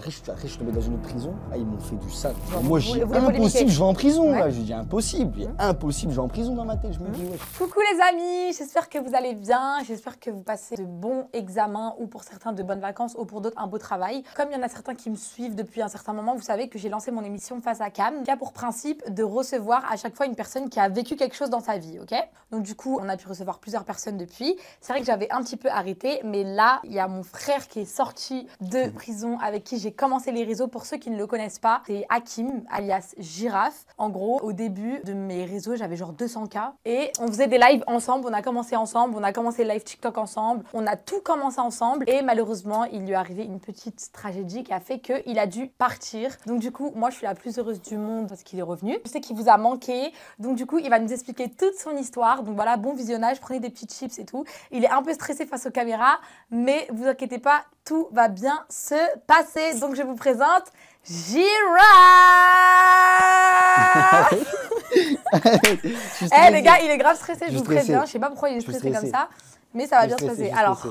Suis tombé dans une autre prison. Ah, ils m'ont fait du sale. Genre, Moi, j'ai impossible, je vais en prison. Ouais. Là. Je dis impossible. Est impossible, je vais en prison dans ma tête. Je me dis, ouais. Coucou les amis, j'espère que vous allez bien, j'espère que vous passez de bons examens ou pour certains de bonnes vacances ou pour d'autres un beau travail. Comme il y en a certains qui me suivent depuis un certain moment, vous savez que j'ai lancé mon émission Face à Cam, qui a pour principe de recevoir à chaque fois une personne qui a vécu quelque chose dans sa vie, ok? Donc du coup, on a pu recevoir plusieurs personnes depuis. C'est vrai que j'avais un petit peu arrêté, mais là, il y a mon frère qui est sorti de prison avec qui j'ai commencé les réseaux. Pour ceux qui ne le connaissent pas, c'est Hakim, alias Girafe. En gros, au début de mes réseaux, j'avais genre 200K et on faisait des lives ensemble. On a commencé ensemble, on a commencé live TikTok ensemble, on a tout commencé ensemble et malheureusement, il lui est arrivé une petite tragédie qui a fait qu'il a dû partir. Donc du coup, moi, je suis la plus heureuse du monde parce qu'il est revenu. Je sais qu'il vous a manqué, donc du coup, il va nous expliquer toute son histoire. Donc voilà, bon visionnage, prenez des petites chips et tout. Il est un peu stressé face aux caméras, mais vous inquiétez pas, tout va bien se passer. Donc je vous présente Gira Eh les gars, il est grave stressé, je, Je vous préviens. Je sais pas pourquoi il est stressé comme ça, mais ça va bien se passer. Alors,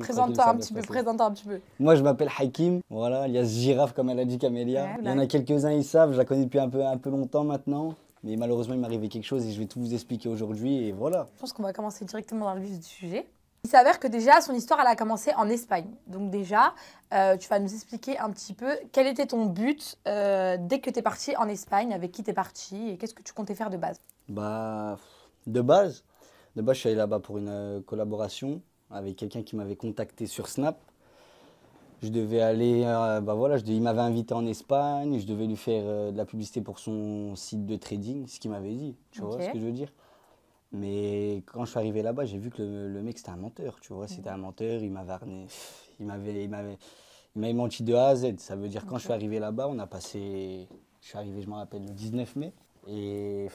présente-toi un petit peu, présente-toi un petit peu. Moi, je m'appelle Hakim. Voilà, alias Girafe, comme elle a dit Camélia. Ouais, Il y en a quelques-uns, ils savent. Je la connais depuis un peu, un peu longtemps maintenant. Mais malheureusement, il m'est arrivé quelque chose et je vais tout vous expliquer aujourd'hui. Et voilà. Je pense qu'on va commencer directement dans le vif du sujet. Il s'avère que déjà, son histoire, elle a commencé en Espagne. Donc déjà, euh, tu vas nous expliquer un petit peu quel était ton but euh, dès que tu es parti en Espagne, avec qui tu es parti et qu'est-ce que tu comptais faire de base? Bah, de base, de base, je suis allé là-bas pour une euh, collaboration avec quelqu'un qui m'avait contacté sur Snap. Je devais aller, euh, bah voilà, je devais- il m'avait invité en Espagne, je devais lui faire de la publicité pour son site de trading, ce qu'il m'avait dit, tu vois ce que je veux dire? Mais quand je suis arrivé là-bas, j'ai vu que le, le mec c'était un menteur, tu vois, c'était un menteur, il m'avait arné- il m'avait, il m'avait, il m'avait menti de A à Z. Ça veut dire quand je suis arrivé là-bas, on a passé, je suis arrivé, je me rappelle, le 19 mai. Et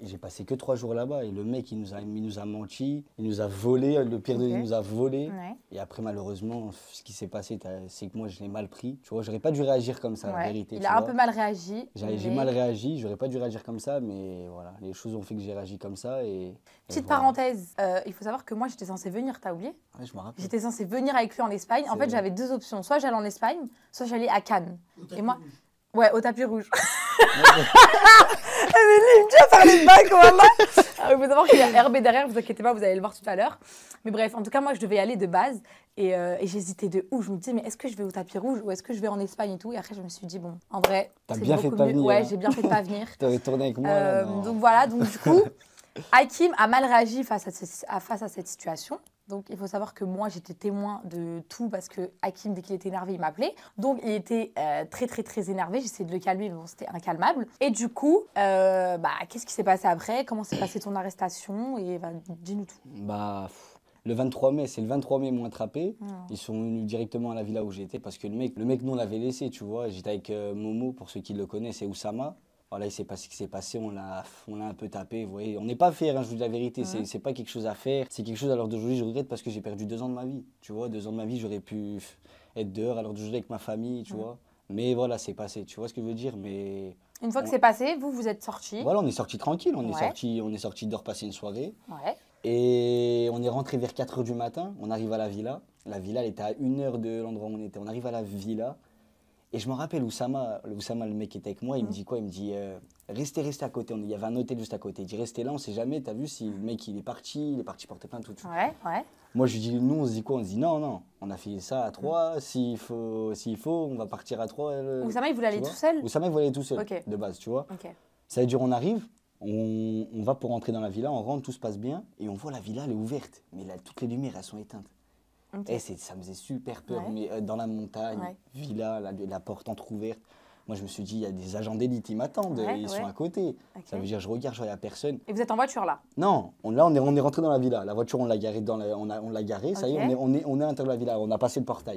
j'ai passé que trois jours là-bas. Et le mec, il nous, a, il nous a menti, il nous a volé. Le pire de il nous a volé. Ouais. Et après, malheureusement, ce qui s'est passé, c'est que moi, je l'ai mal pris. Tu vois, j'aurais pas dû réagir comme ça, la Ouais. vérité. Il tu a un peu mal réagi. J'ai mais- mal réagi, j'aurais pas dû réagir comme ça, mais voilà, les choses ont fait que j'ai réagi comme ça. Et, et Petite voilà. parenthèse, euh, il faut savoir que moi j'étais censée venir, t'as oublié? Ouais, je me rappelle. J'étais censée venir avec lui en Espagne. En fait, j'avais deux options. Soit j'allais en Espagne, soit j'allais à Cannes. Et moi, ouais, au tapis rouge. Ah, mais lui, il me dit à faire les bacs, voilà. Il faut savoir qu'il y a RB derrière, vous inquiétez pas, vous allez le voir tout à l'heure. Mais bref, en tout cas, moi, je devais y aller de base. Et, euh, et j'hésitais de ouf. Je me disais, mais est-ce que je vais au tapis rouge ou est-ce que je vais en Espagne et tout? Et après, je me suis dit, bon, en vrai, T'as c'est bien fait de beaucoup pas mieux. venir, Ouais, hein. j'ai bien fait de pas venir. T'aurais tourné avec moi. Euh, donc voilà, donc du coup, Hakim a mal réagi face à, ce- à- face à cette situation. Donc il faut savoir que moi j'étais témoin de tout parce que Hakim, dès qu'il était énervé, il m'appelait. Donc il était euh, très très très énervé. J'essayais de le calmer, mais bon, c'était incalmable. Et du coup, euh, bah, qu'est-ce qui s'est passé après? Comment s'est passée ton arrestation? Et bah, dis-nous tout. Bah, le 23 mai, c'est le 23 mai, ils m'ont attrapé. Ah. Ils sont venus directement à la villa où j'étais parce que le mec, le mec nous, on l'avait laissé, tu vois. J'étais avec euh, Momo, pour ceux qui le connaissent, c'est Oussama. Voilà, il s'est passé ce qui s'est passé, on l'a, on l'a un peu tapé, vous voyez. On n'est pas fiers, hein, je vous dis la vérité, c'est, c'est pas quelque chose à faire. C'est quelque chose à l'heure d'aujourd'hui, je regrette parce que j'ai perdu deux ans de ma vie. Tu vois, deux ans de ma vie, j'aurais pu être dehors à l'heure d'aujourd'hui avec ma famille, tu vois. Mais voilà, c'est passé, tu vois ce que je veux dire. Mais Une fois que Ouais. c'est passé, vous, vous êtes sortis. voilà, on est sorti tranquille, on est Ouais. sorti, on est sorti dehors passer une soirée. Ouais. Et on est rentré vers 4h du matin, on arrive à la villa. La villa, elle était à une heure de l'endroit où on était. On arrive à la villa. Et je me rappelle, Oussama, Oussama, le mec qui était avec moi, il me dit quoi? Il me dit euh, Restez, restez à côté. Il y avait un hôtel juste à côté. Il dit Restez là, on sait jamais. T'as vu si le mec il est parti, il est parti porter plainte tout de suite. Ouais, ouais. Moi, je lui dis Nous, on se dit quoi? On se dit Non, non, on a fait ça à trois. S'il faut, s'il faut, on va partir à trois. euh, Oussama, il voulait aller tout seul? Oussama, il voulait aller tout seul, Ok. de base, tu vois. Ok. Ça veut dire, on arrive, on, on va pour rentrer dans la villa, on rentre, tout se passe bien, et on voit la villa, elle est ouverte. Mais là, toutes les lumières, elles sont éteintes. Et ça me faisait super peur, Ouais. mais euh, dans la montagne, Ouais. villa, la, la porte entrouverte. Moi, je me suis dit, il y a des agents d'élite, ils m'attendent, Ouais, ils sont à côté. Ça veut dire, je regarde, je vois, il n'y a personne. Et vous êtes en voiture là? Non, on, là, on est, on est rentré dans la villa. La voiture, on l'a garée, dans la- on, a- on l'a garée, ça y est, on est, on, est, on est à l'intérieur de la villa, on a passé le portail.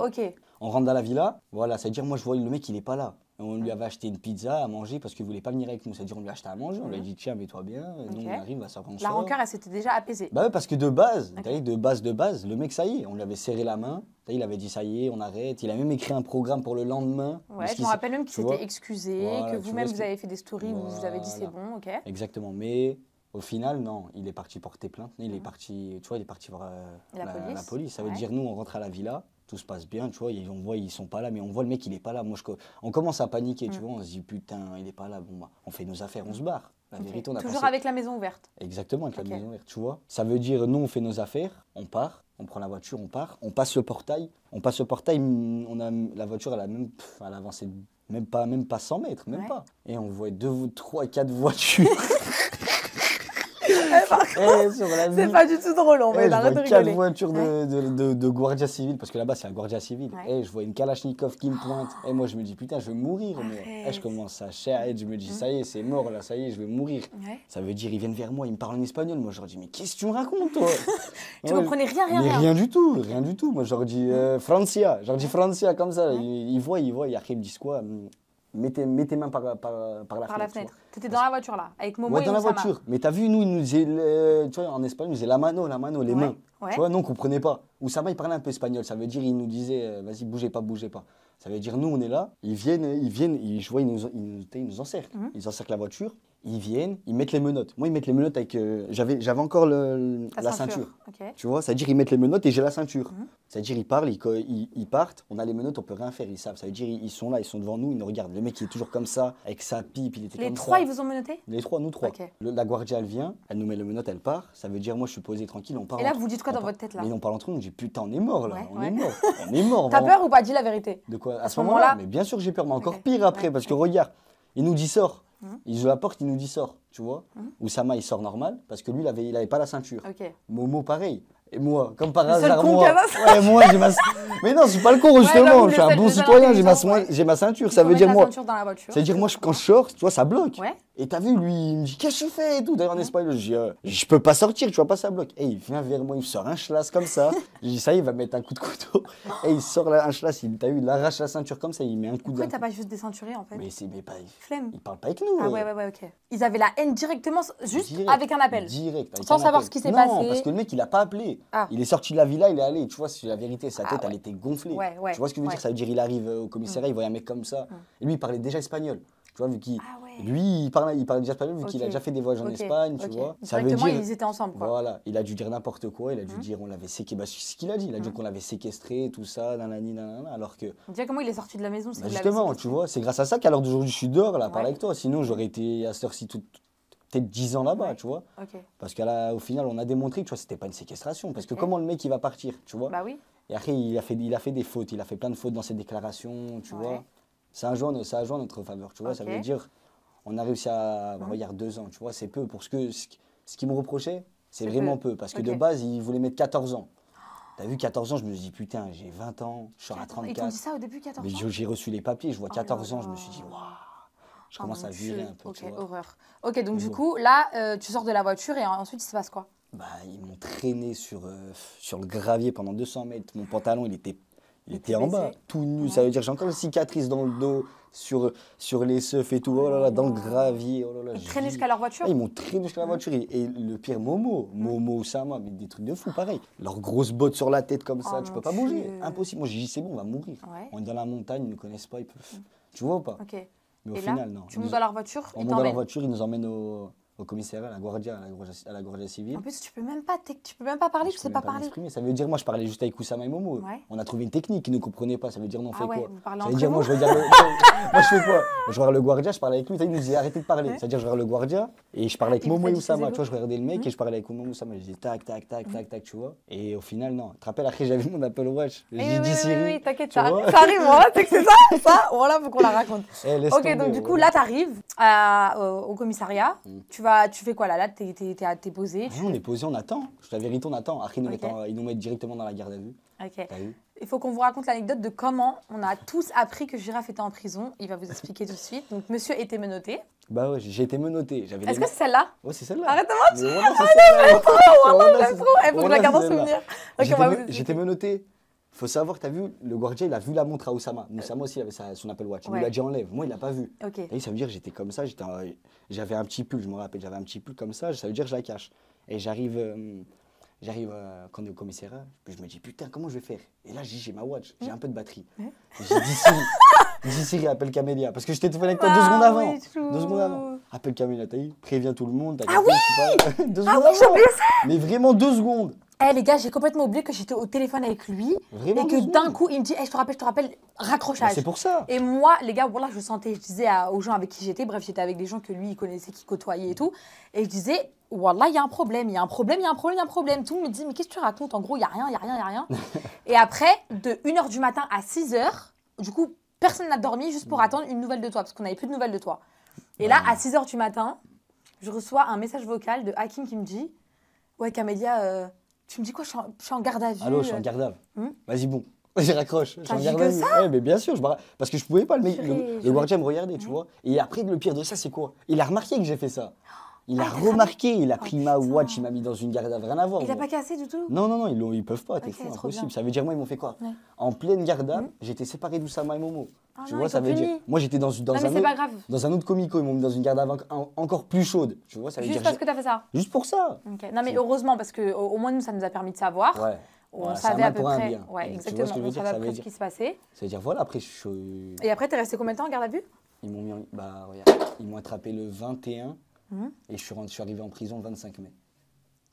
On rentre dans la villa, voilà, ça veut dire, moi, je vois le mec, il n'est pas là. On lui avait acheté une pizza à manger parce qu'il voulait pas venir avec nous. C'est-à-dire, on lui a acheté à manger, on lui a dit, tiens, mets-toi bien. Nous, on arrive, à ça, La rancœur, elle s'était déjà apaisée. Bah ouais, parce que de base, Ok. t'as vu, de base, de base, le mec, ça y est, on lui avait serré la main. Il avait dit, ça y est, on arrête. Il a même écrit un programme pour le lendemain. Ouais, je me rappelle même qu'il s'était excusé, Voilà, que vous-même vous avez fait des stories où vous avez dit c'est Voilà. bon, ok. Exactement. Mais au final, non, il est parti porter plainte. Il est parti, tu vois, il est parti voir euh, La police. Ça veut Ouais. dire, nous, on rentre à la villa, tout se passe bien, tu vois. Et on voit, ils sont pas là, mais on voit le mec, il est pas là. Moi, je, on commence à paniquer, tu Mm. vois. On se dit, putain, il est pas là. Bon, bah, on fait nos affaires, on se barre. La vérité, on a Toujours pensé- avec la maison ouverte. Exactement, avec la maison ouverte, tu vois. Ça veut dire, nous, on fait nos affaires, on part, on prend la voiture, on part, on passe le portail. On passe le portail, mm, on a, la voiture, elle a même, pff, elle a avancé même pas, même pas 100 mètres, même Ouais. pas. Et on voit deux, trois, quatre voitures. Eh, C'est pas du tout drôle, on Eh, va je arrête vois de quatre rigoler. voitures de, de, de, de Guardia Civil, parce que là-bas c'est la Guardia Civil. Ouais. Eh, je vois une Kalachnikov qui me pointe. Et moi je me dis putain, je vais mourir. Arrête. Eh, je commence à chercher, je me dis ça y est, c'est mort là, ça y est, je vais mourir. Ouais. Ça veut dire ils viennent vers moi, ils me parlent en espagnol. Moi je leur dis mais qu'est-ce que tu me racontes toi Tu Ouais, comprenais rien, rien, mais rien. rien du tout, rien du tout. Moi je leur dis euh, Francia, je leur dis Francia comme ça. Ils, ils voient, ils voient, et après ils me disent quoi mets tes mains par, par, par la Par la fenêtre. tu. T'étais dans la voiture là, avec Momo Ouais, et dans la voiture. Mais t'as vu, nous, ils nous disaient, le- tu vois, en espagnol, ils disaient la mano, la mano, les Ouais, mains. ouais. Tu vois, nous, on comprenait pas. Oussama, il parlait un peu espagnol. Ça veut dire, il nous disait, euh, vas-y, bougez pas, bougez pas. Ça veut dire, nous, on est là, ils viennent, ils viennent, ils, je vois, ils nous, ils nous, ils nous encerclent. Mhm. Ils encerclent la voiture, ils viennent, ils mettent les menottes. Moi, ils mettent les menottes avec. euh, j'avais, j'avais encore le, la, ceinture. Tu vois, ça veut dire ils mettent les menottes et j'ai la ceinture. Mhm. Ça veut dire ils parlent, ils, ils, ils partent, on a les menottes, on peut rien faire, ils savent. Ça veut dire ils, sont là, ils sont devant nous, ils nous regardent. Le mec il est toujours comme ça, avec sa pipe, il était Les comme trois, ça. ils vous ont menotté Les trois, nous trois. Le- la guardia, elle vient, elle nous met le menotte, elle part. Ça veut dire, moi, je suis posé tranquille, on part. Et là, entre- vous dites quoi dans votre tête là? Mais on parle entre nous, on dit, putain, on est mort là, Ouais, on ouais. est mort, on est mort. T'as peur ou pas? Dis la vérité. De quoi? À, À ce moment-là Mais bien sûr que j'ai peur, mais encore pire après, parce que regarde, il nous dit sort. Mhm. Il joue la porte, il nous dit sort, tu vois. Mhm. Oussama, il sort normal, parce que lui, il avait, il avait pas la ceinture. Momo, pareil. Et moi, comme par Le hasard, con moi. Ouais, moi, j'ai ma. Mais non, je suis pas le con, justement. je suis un bon citoyen, j'ai ma, ouais. ma ceinture. Ça veut dire, moi. ceinture dans la voiture. Ça veut dire, moi, je- quand je sors, tu vois, ça bloque. Et t'as vu, lui, il me dit Qu'est-ce que tu fais et tout. D'ailleurs, en espagnol, je dis euh, Je peux pas sortir, tu vois pas, ça bloque. Et il vient vers moi, il me sort un chlasse comme ça. je dis Ça y est, il va mettre un coup de couteau. Et il sort là, un chlasse, il, il arrache la ceinture comme ça, il met un coup de. Pourquoi t'as pas juste déceinturé en fait? Mais c'est mais pas. Flemme. Il parle pas avec nous. Ah euh. ouais, ouais, ouais, ok. Ils avaient la haine directement, juste Direct. avec un appel. Direct. avec Sans un savoir appel. ce qui s'est Non, passé. parce que le mec, il a pas appelé. Ah. Il est sorti de la villa, il est allé. Tu vois, c'est la vérité. Sa Ah tête, ouais. elle était gonflée. Ouais, ouais, tu vois ce que je veux dire? Ça veut dire il arrive euh, au commissariat, il voit un mec comme ça. Et lui, il parlait déjà espagnol. Tu vois, vu qu'il. Ah ouais. Lui, il parlait, il parlait déjà espagnol, vu qu'il a déjà fait des voyages en Espagne, tu ok. vois. Ça veut Directement, dire. ils étaient ensemble quoi. Voilà, il a dû dire n'importe quoi, il a dû Mhm. dire on l'avait séquestré. Bah, c'est ce qu'il a dit, il a dit Mhm. qu'on l'avait séquestré, tout ça, nanani, nanana, alors que. Dis comment il est sorti de la maison, Bah justement, tu vois, c'est grâce à ça qu'à l'heure d'aujourd'hui, je suis dehors là, à parler avec toi. Sinon, j'aurais été à cette heure-ci peut-être 10 ans là-bas, Ouais. tu vois. Ok. Parce qu'au final, on a démontré que tu c'était pas une séquestration. Parce que comment le mec il va partir, tu vois? Bah oui. Et après, il a, fait, il a fait des fautes, il a fait plein de fautes dans ses déclarations, tu Ouais. vois. Ça a, joué, ça a joué en notre faveur, tu vois. Ça veut dire, on a réussi à. Mhm. Regarde, deux ans, tu vois, c'est peu. Pour ce que ce, qui- ce qu'il me reprochait, c'est vraiment peu. peu. Parce que de base, il voulait mettre 14 ans. T'as vu, 14 ans, je me suis dit, putain, j'ai 20 ans, je sors à Ils t'ont dit 34. ça au début, 14 Mais ans j'ai j'ai reçu les papiers, je vois Oh 14 ans, je me suis dit, waouh, je Oh commence à virer un peu, Ok, tu vois. horreur. Ok, donc du Bon. coup, là, euh, tu sors de la voiture et ensuite, il se passe quoi? Bah, ils m'ont traîné sur, euh, sur le gravier pendant 200 mètres. Mon pantalon, il était, il Il était en bas, tout nu. Ouais. Ça veut dire que j'ai encore une cicatrice dans le dos, sur, sur les seufs et tout. Oh là là, dans le gravier. Oh là là, Ils traînaient jusqu'à leur voiture Ah, ils m'ont traîné jusqu'à la voiture. Et, et le pire, Momo, Mm. Momo, Oussama, mais des trucs de fou, pareil. Leurs grosses bottes sur la tête comme ça, Oh tu peux pas bouger. Dieu. Impossible. Moi, j'ai dit, c'est bon, on va mourir. Ouais. On est dans la montagne, ils ne connaissent pas, ils peuvent. Tu vois ou pas Ok. Mais au et final, là, non. tu montes dans leur voiture, on ils monte dans t'emmènent. voiture, ils nous emmènent au, au commissariat, à la Guardia, à la Guardia, à la Guardia civile. En plus, tu peux même pas, tu peux même pas parler, Je tu sais pas même parler. Ça veut dire, moi, je parlais juste avec Oussama et Momo. Ouais. On a trouvé une technique qu'ils ne comprenaient pas. Ça veut dire, non, on Ah fait ouais, quoi vous Ça veut dire, vous. moi, je regarde. le- moi, je fais quoi Je regarde le Guardia, je parlais avec lui. Il nous disait, arrêtez de parler. Ouais. C'est-à-dire, je regarde le Guardia et je parlais avec vous Momo et dit Oussama. Tu vois, je regardais le mec Mhm. et je parlais avec Momo et Oussama. Je disais, tac, tac, tac, tac, tac, tu vois. Et au final, non. Tu te rappelles, après, j'avais mon Apple Watch. Oui, J'ai dit Siri. oui, t'inquiète, ça arrive, ça voilà, c'est que c'est ça, ça, voilà, faut qu'on la raconte. Eh, Ok, donc du coup, là, t'arrives à- au, commissariat, Mm. tu, vas, tu fais quoi là Là, t'es t'es- t'es- t'es posé, tu- Rien, on est posé, on attend. Je te la vérité, on attend. Après, ils nous, Ok. mettent en- ils nous mettent directement dans la garde à vue. Ok. T'as vu Il faut qu'on vous raconte l'anecdote de comment on a tous appris que Girafe était en prison. Il va vous expliquer tout de suite. Donc, monsieur était menotté. Bah ouais, j'ai été menotté. J'avais Est-ce les que c'est celle-là Ouais, c'est celle-là. Arrête de Mais voilà, c'est celle-là. Voilà, J'aime c'est- trop. Il faut que je voilà, la garde en c'est celle-là. souvenir. Ok, on J'étais va me- vous J'étais menotté. Faut savoir, t'as vu, le gardien, il a vu la montre à Oussama. Oussama aussi, il avait sa- son Apple Watch. Il Ouais. lui a dit enlève. Moi, il l'a pas vu. Ok. Et ça veut dire j'étais comme ça. J'avais un petit pull, je me rappelle. J'avais un petit pull comme ça. Ça veut dire que je la cache. Et j'arrive. euh, J'arrive euh, quand on est au commissariat, puis je me dis putain comment je vais faire? Et là j'ai ma watch, j'ai un peu de batterie. Et J'ai dit Siri, dis Siri appelle Camélia parce que je t'ai fait avec toi deux Ah secondes avant. oui. Deux secondes avant. Appelle Camélia, t'as Préviens tout le monde. Ah pas. deux Ah secondes oui, j'ai avant. oublié ça Mais vraiment deux secondes. Eh les gars, j'ai complètement oublié que j'étais au téléphone avec lui Vraiment et que d'un coup, il me dit, Eh, je te rappelle, je te rappelle, Bah, raccrochage. c'est pour ça. Et moi, les gars, voilà, je sentais, je disais à- aux gens avec qui j'étais, bref, j'étais avec des gens que lui, il connaissait, qui côtoyait et tout. Et je disais, voilà, il y a un problème, il y a un problème, il y a un problème, il y a un problème. Tout le monde me dit, mais qu'est-ce que tu racontes? En gros, il n'y a rien, il n'y a rien, il n'y a rien. et après, de 1h du matin à 6h, du coup, personne n'a dormi juste pour attendre une nouvelle de toi, parce qu'on n'avait plus de nouvelles de toi. Et là, à 6h du matin, je reçois un message vocal de Hakim qui me dit, ouais, Camélia, euh, tu me dis quoi je suis, en, je suis en garde à vue. Allô, je suis en euh, garde à vue. Hmm Vas-y, bon. Je raccroche. Je suis T'as en dit garde que à vue. Ouais, mais bien sûr, je me ra- parce que je pouvais pas. Le, mec, le, le me regardait, tu vois. Et après, le pire de ça, c'est quoi? Il a remarqué que j'ai fait ça. Il a Ah, a remarqué, il a Oh, pris ma watch, il m'a mis dans une garde à vue. Rien à voir. Il n'a pas cassé du tout? Non, non, non, ils, ils peuvent pas, t'es fou, impossible. Ça veut dire, moi, ils m'ont fait quoi? Ouais. En pleine garde à Mhm. j'étais séparé d'Oussama et Momo. Ah tu non, vois, ils ça t'ont veut dire. puni. Moi, j'étais dans, dans, Non, mais un autre, pas grave. dans un autre comico, ils m'ont mis dans une garde à vue en- encore plus chaude. Tu vois, ça veut Juste dire. parce que tu as fait ça Juste pour ça. Non, mais heureusement, parce que au, au moins, nous, ça nous a permis de savoir. Ouais. On Voilà, savait à peu près. Ouais, exactement. On savait à peu près ce qui se passait. Ça veut dire, voilà, après, je suis. Et après, t'es resté combien de temps en garde à vue? Ils m'ont mis en- bah, regarde, ils m'ont attrapé le 21 Mhm. et je suis, rentré- je suis arrivé en prison le 25 mai.